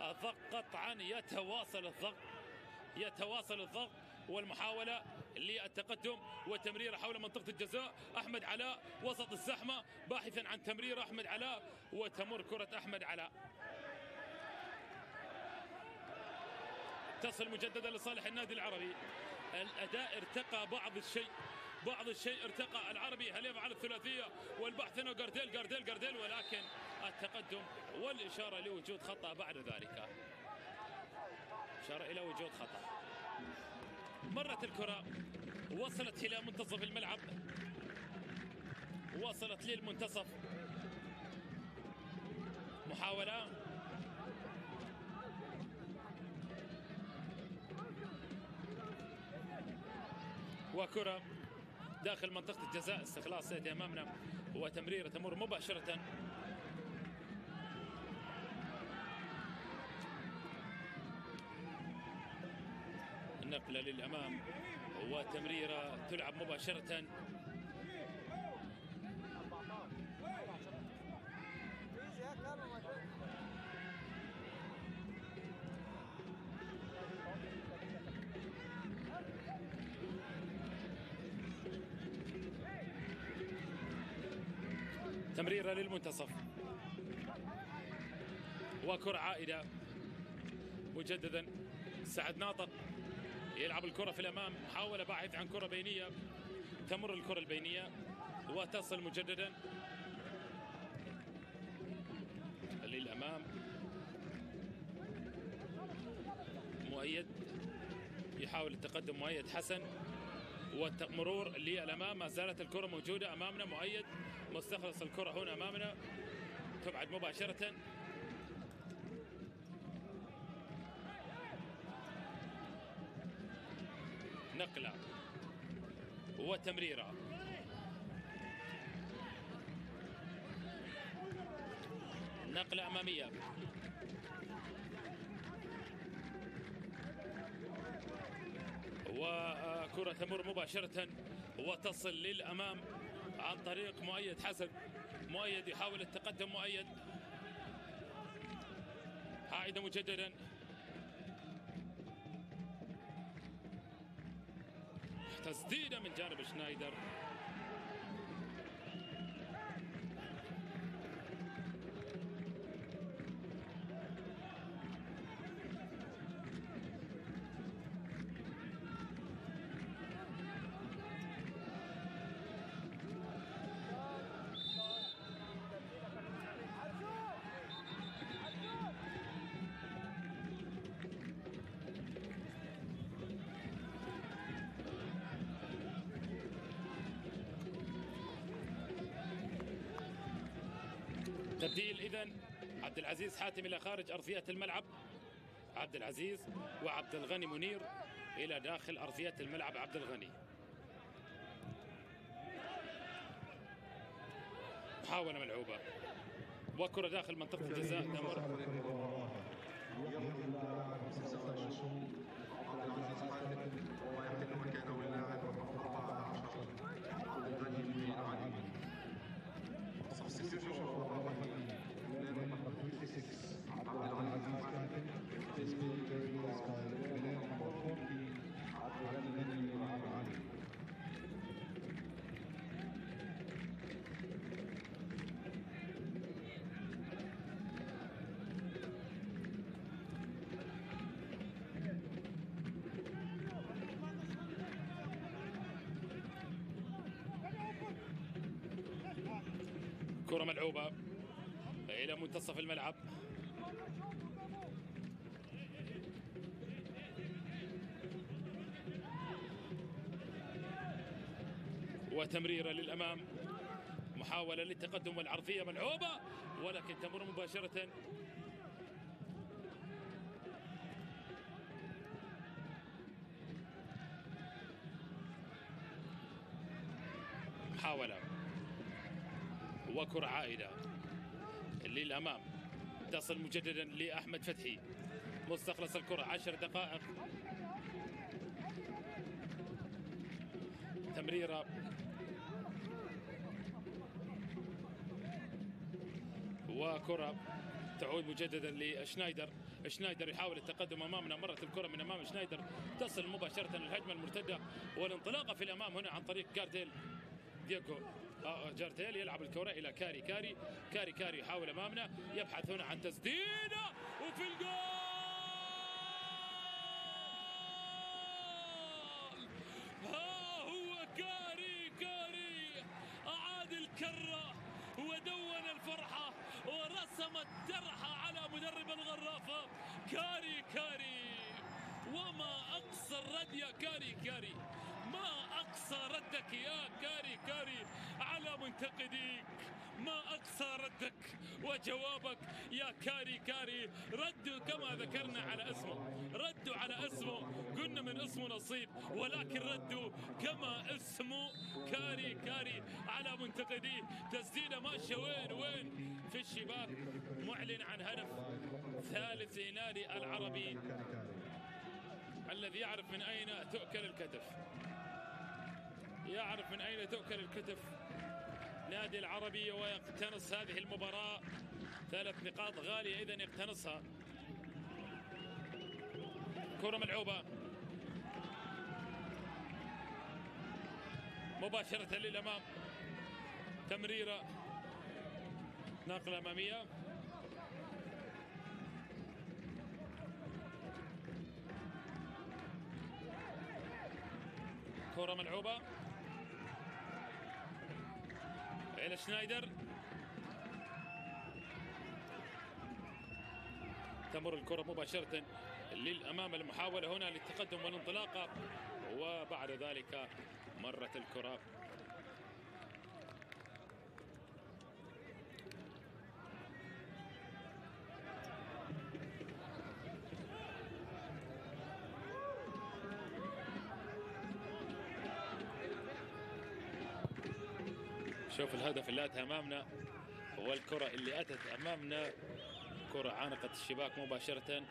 الضغط قطعا يتواصل الضغط يتواصل الضغط والمحاولة للتقدم والتمريرة حول منطقة الجزاء. أحمد علاء وسط الزحمة باحثا عن تمرير أحمد علاء وتمر كرة أحمد علاء تصل مجددا لصالح النادي العربي. الأداء ارتقى بعض الشيء بعض الشيء ارتقى العربي. هل يفعل الثلاثية والبحث هنا جارديل جارديل جارديل ولكن التقدم والإشارة لوجود خطأ بعد ذلك. إشارة إلى وجود خطأ. مرت الكرة. وصلت إلى منتصف الملعب. وصلت للمنتصف. محاولة. وكرة داخل منطقة الجزاء. استخلاص سيتي أمامنا. وتمريرة تمر مباشرة. نقلة للأمام. وتمريرة تلعب مباشرة. تمريرة للمنتصف. وكرة عائدة. مجددا. سعد ناطق. يلعب الكرة في الأمام محاولة باحث عن كرة بينية. تمر الكرة البينية وتصل مجددا. للأمام. مؤيد. يحاول التقدم مؤيد حسن. والمرور للأمام. ما زالت الكرة موجودة أمامنا. مؤيد. مستخلص الكرة هنا أمامنا. تبعد مباشرة. نقلة وتمريرة. نقلة أمامية. وكرة تمر مباشرة وتصل للأمام عن طريق مؤيد حسن. مؤيد يحاول التقدم مؤيد. عائدة مجددا. تسديدة من جانب شنايدر. العزيز حاتم إلى خارج أرضية الملعب. عبد العزيز وعبد الغني منير إلى داخل أرضية الملعب. عبد الغني. محاولة ملعوبة. وكرة داخل منطقة الجزاء. تمر كرة ملعوبة. إلى منتصف الملعب. وتمريرة للأمام. محاولة للتقدم والعرضية ملعوبة. ولكن تمر مباشرة. وكرة عائدة للأمام. تصل مجددا لأحمد فتحي. مستخلص الكرة. عشر دقائق. تمريرة. وكرة تعود مجددا لشنايدر. شنايدر يحاول التقدم أمامنا. مرت الكرة من أمام شنايدر. تصل مباشرة الهجمه المرتدة. والانطلاقة في الأمام هنا عن طريق جارديل دييغو آه، جارديل يلعب الكرة إلى كاري كاري. كاري كاري يحاول أمامنا يبحث هنا عن تسديدة وفي الجول ها هو كاري كاري أعاد الكرة ودون الفرحة ورسم القرحة على مدرب الغرافة كاري كاري وما أقسى الرد يا كاري كاري ما أقسى ردك يا كاري كاري على منتقديك ما أقسى ردك وجوابك يا كاري كاري ذكرنا على اسمه. ردوا على اسمه. قلنا من اسمه نصيب. ولكن ردوا كما اسمه كاري كاري على منتقديه تسديده ماشيه. وين؟ وين؟ في الشباك. معلن عن هدف ثالث لنادي العربي الذي يعرف من أين تؤكل الكتف. يعرف من أين تؤكل الكتف. نادي العربي ويقتنص هذه المباراة. ثلاث نقاط غالية إذا يقتنصها. كرة ملعوبة. مباشرة للأمام. تمريرة. نقلة أمامية. كرة ملعوبة. إلى شنايدر. تمر الكرة مباشرة. للأمام المحاولة هنا للتقدم والانطلاقة وبعد ذلك مرت الكرة. شوف الهدف اللي أتى أمامنا والكرة اللي أتت أمامنا كرة عانقت الشباك مباشرة.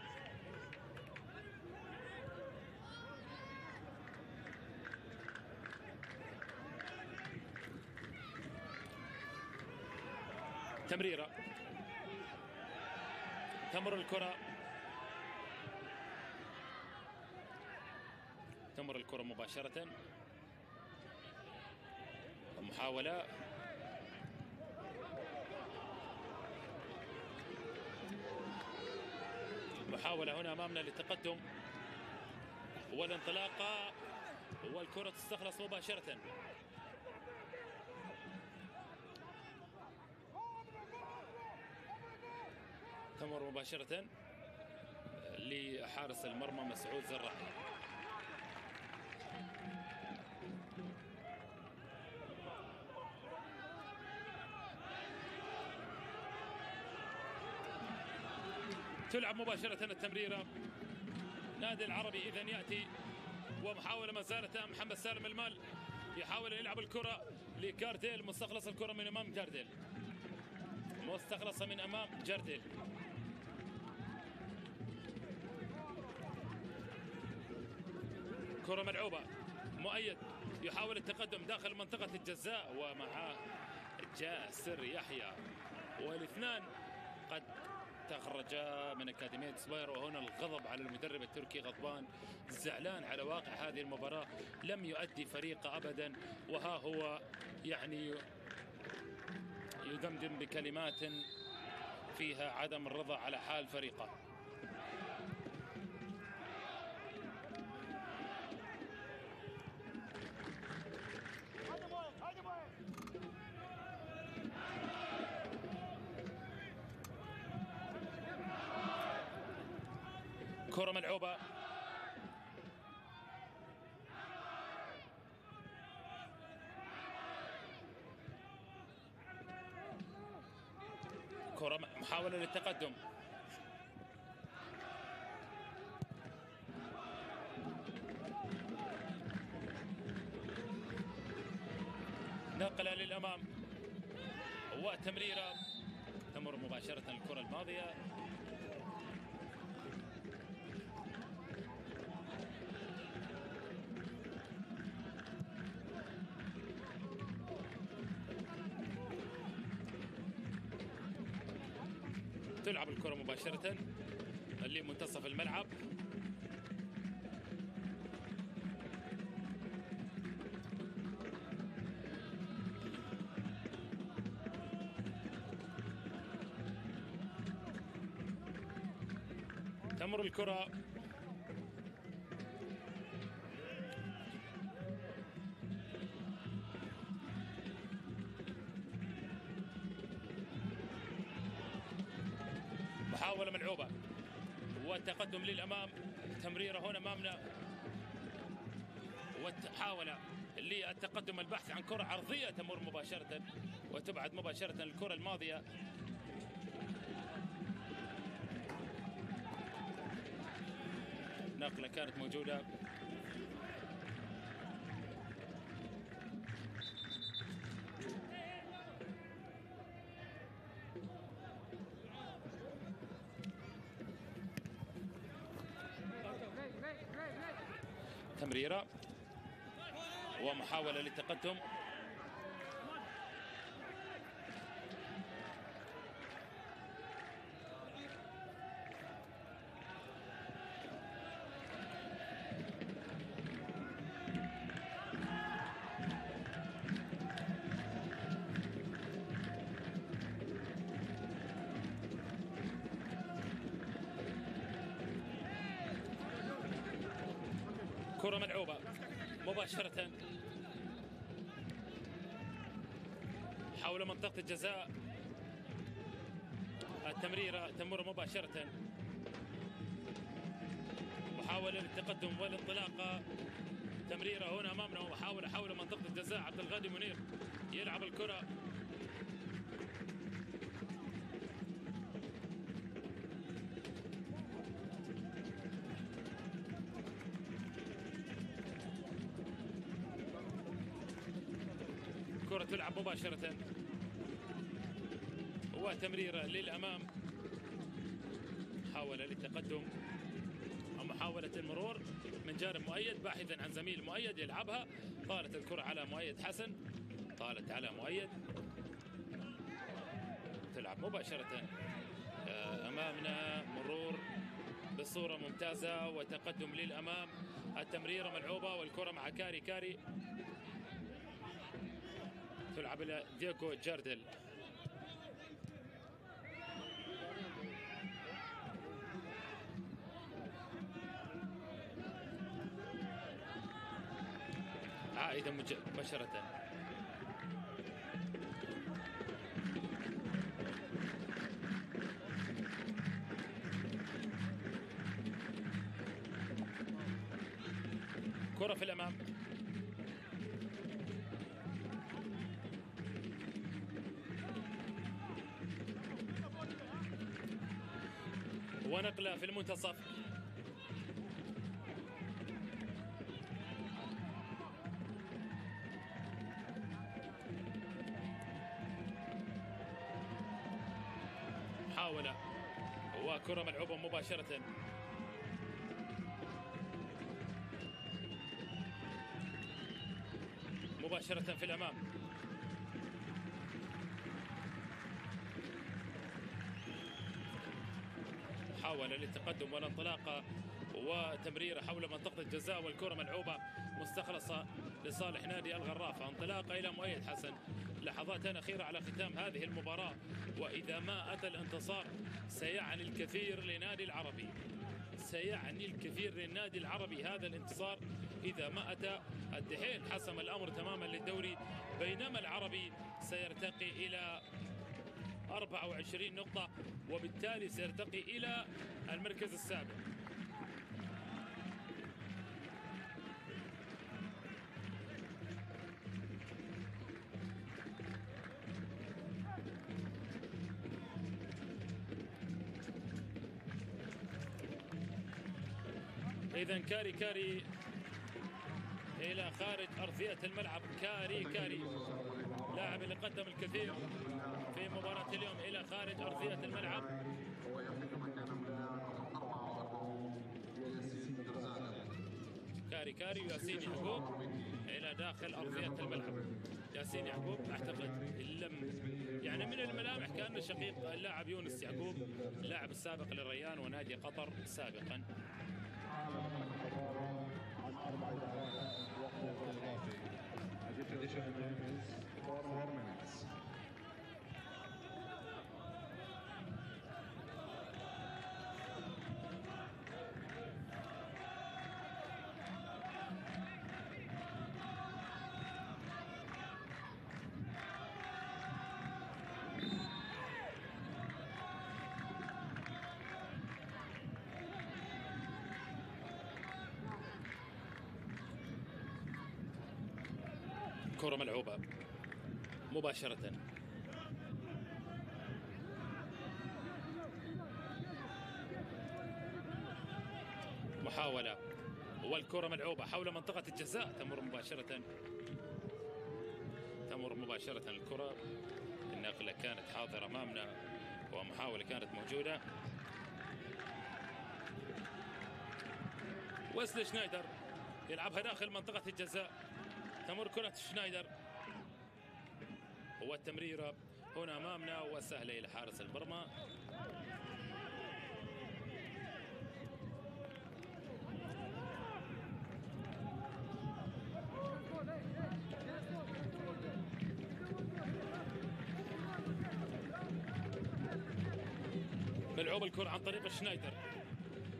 تمريرة. تمر الكرة. تمر الكرة مباشرة. محاولة محاولة هنا أمامنا للتقدم. والانطلاقة. والكرة تستخلص مباشرة. تمر مباشرة لحارس المرمى مسعود زراعي تلعب مباشرة التمريرة نادي العربي إذا يأتي ومحاولة ما زالت محمد سالم المال. يحاول يلعب الكرة لكارتيل مستخلص الكرة من أمام كارتيل مستخلصة من أمام جردل كرة ملعوبة مؤيد يحاول التقدم داخل منطقة الجزاء ومعه جاسر يحيى. والاثنان قد تخرجا من أكاديمية سباير وهنا الغضب على المدرب التركي غضبان زعلان على واقع هذه المباراة. لم يؤدي فريقه أبدا وها هو يعني يدمدم بكلمات فيها عدم الرضا على حال فريقه. كرة ملعوبة. كرة محاولة للتقدم. نقلة للأمام. وتمريرة. تمر مباشرة الكرة الماضية. تلعب الكرة مباشرة. لمنتصف الملعب. تمر الكرة والتقدم للأمام تمريرة هنا أمامنا. والحاولة للتقدم البحث عن كرة عرضية تمر مباشرة وتبعد مباشرة الكرة الماضية. نقلة كانت موجودة. للتقدم كرة ملعوبة مباشرة. حول منطقة الجزاء. التمريرة تمر مباشرة. محاولة للتقدم والانطلاقة. تمريرة هنا أمامنا ومحاولة حول منطقة الجزاء. عبد الغني منير يلعب الكرة. كرة تلعب مباشرة. وتمريرة للأمام. محاولة للتقدم أو محاولة المرور من جانب مؤيد باحثا عن زميل مؤيد يلعبها. طالت الكرة على مؤيد حسن. طالت على مؤيد. تلعب مباشرة آه، أمامنا. مرور بصورة ممتازة وتقدم للأمام. التمريرة ملعوبة والكرة مع كاري كاري. تلعب إلى دييغو جاردل المنتصف محاولة وكرة ملعوبة مباشرة. مباشرة في الأمام. محاولة للتقدم والانطلاقة وتمريرة حول منطقة الجزاء والكرة ملعوبة مستخلصة لصالح نادي الغرافة انطلاقة إلى مؤيد حسن. لحظات أخيرة على ختام هذه المباراة وإذا ما أتى الانتصار سيعني الكثير لنادي العربي. سيعني الكثير للنادي العربي هذا الانتصار. إذا ما أتى الدحيل حسم الأمر تماما للدوري بينما العربي سيرتقي إلى 24 نقطة وبالتالي سيرتقي إلى المركز السابع إذا كاري كاري إلى خارج أرضية الملعب. كاري كاري لاعب اللي قدم الكثير. مباراة اليوم إلى خارج أرضية الملعب. كاري كاري وياسين يعقوب إلى داخل أرضية الملعب. ياسين يعقوب أعتقد لم يعني من الملامح كأنه شقيق اللاعب يونس يعقوب اللاعب السابق للريان ونادي قطر سابقا. عن أربع دقائق وقت إضافي. كرة ملعوبة. مباشرة. محاولة. والكرة ملعوبة حول منطقة الجزاء. تمر مباشرة. تمر مباشرة الكرة. النقلة كانت حاضرة أمامنا ومحاولة كانت موجودة. ويسلي شنايدر يلعبها داخل منطقة الجزاء. تمر كرة شنايدر. والتمريرة هنا أمامنا وسهلة إلى حارس المرمى ملعوب الكرة عن طريق شنايدر.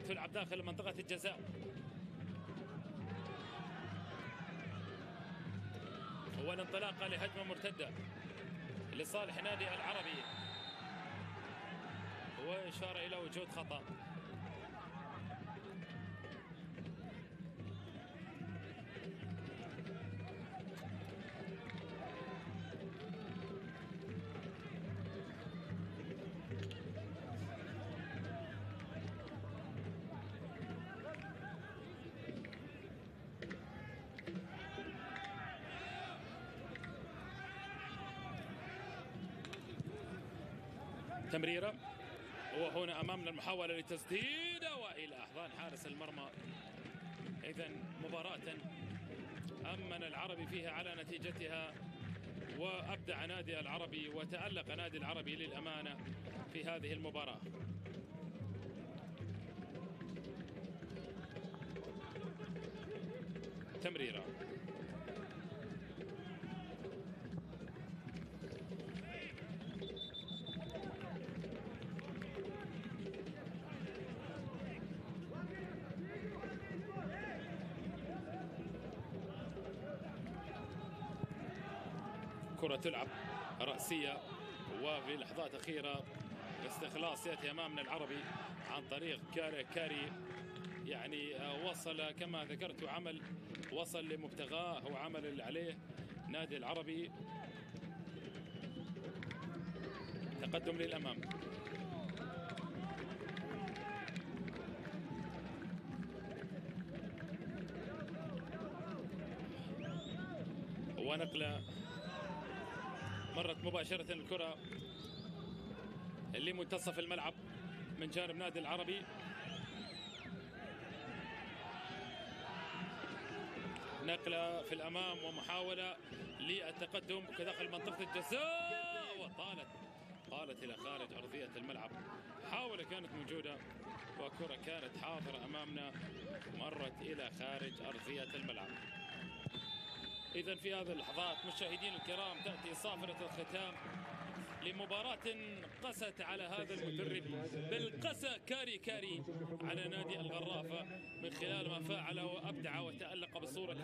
تلعب داخل منطقة الجزاء. والانطلاقة لهجمة مرتدة لصالح نادي العربي. وإشارة إلى وجود خطأ. تمريرة. وهنا أمامنا المحاولة لتسديدة وإلى أحضان حارس المرمى. إذا مباراة أمن العربي فيها على نتيجتها وأبدع نادي العربي وتألق نادي العربي للأمانة في هذه المباراة. تلعب رأسية وفي لحظات أخيرة استخلاص يأتي أمامنا العربي عن طريق كاري كاري. يعني وصل كما ذكرت عمل وصل لمبتغاه وعمل اللي عليه نادي العربي. تقدم للأمام. ونقلة مرت مباشرة الكرة لمنتصف الملعب من جانب نادي العربي. نقلة في الأمام ومحاولة للتقدم كداخل منطقة الجزاء. وطالت طالت إلى خارج أرضية الملعب. محاولة كانت موجودة وكرة كانت حاضرة أمامنا. مرت إلى خارج أرضية الملعب. إذا في هذه اللحظات مشاهدين الكرام تأتي صافرة الختام لمباراة قست على هذا المدرب بل قسى كاري كاري على نادي الغرافة من خلال ما فعله وأبدع وتألق بصورة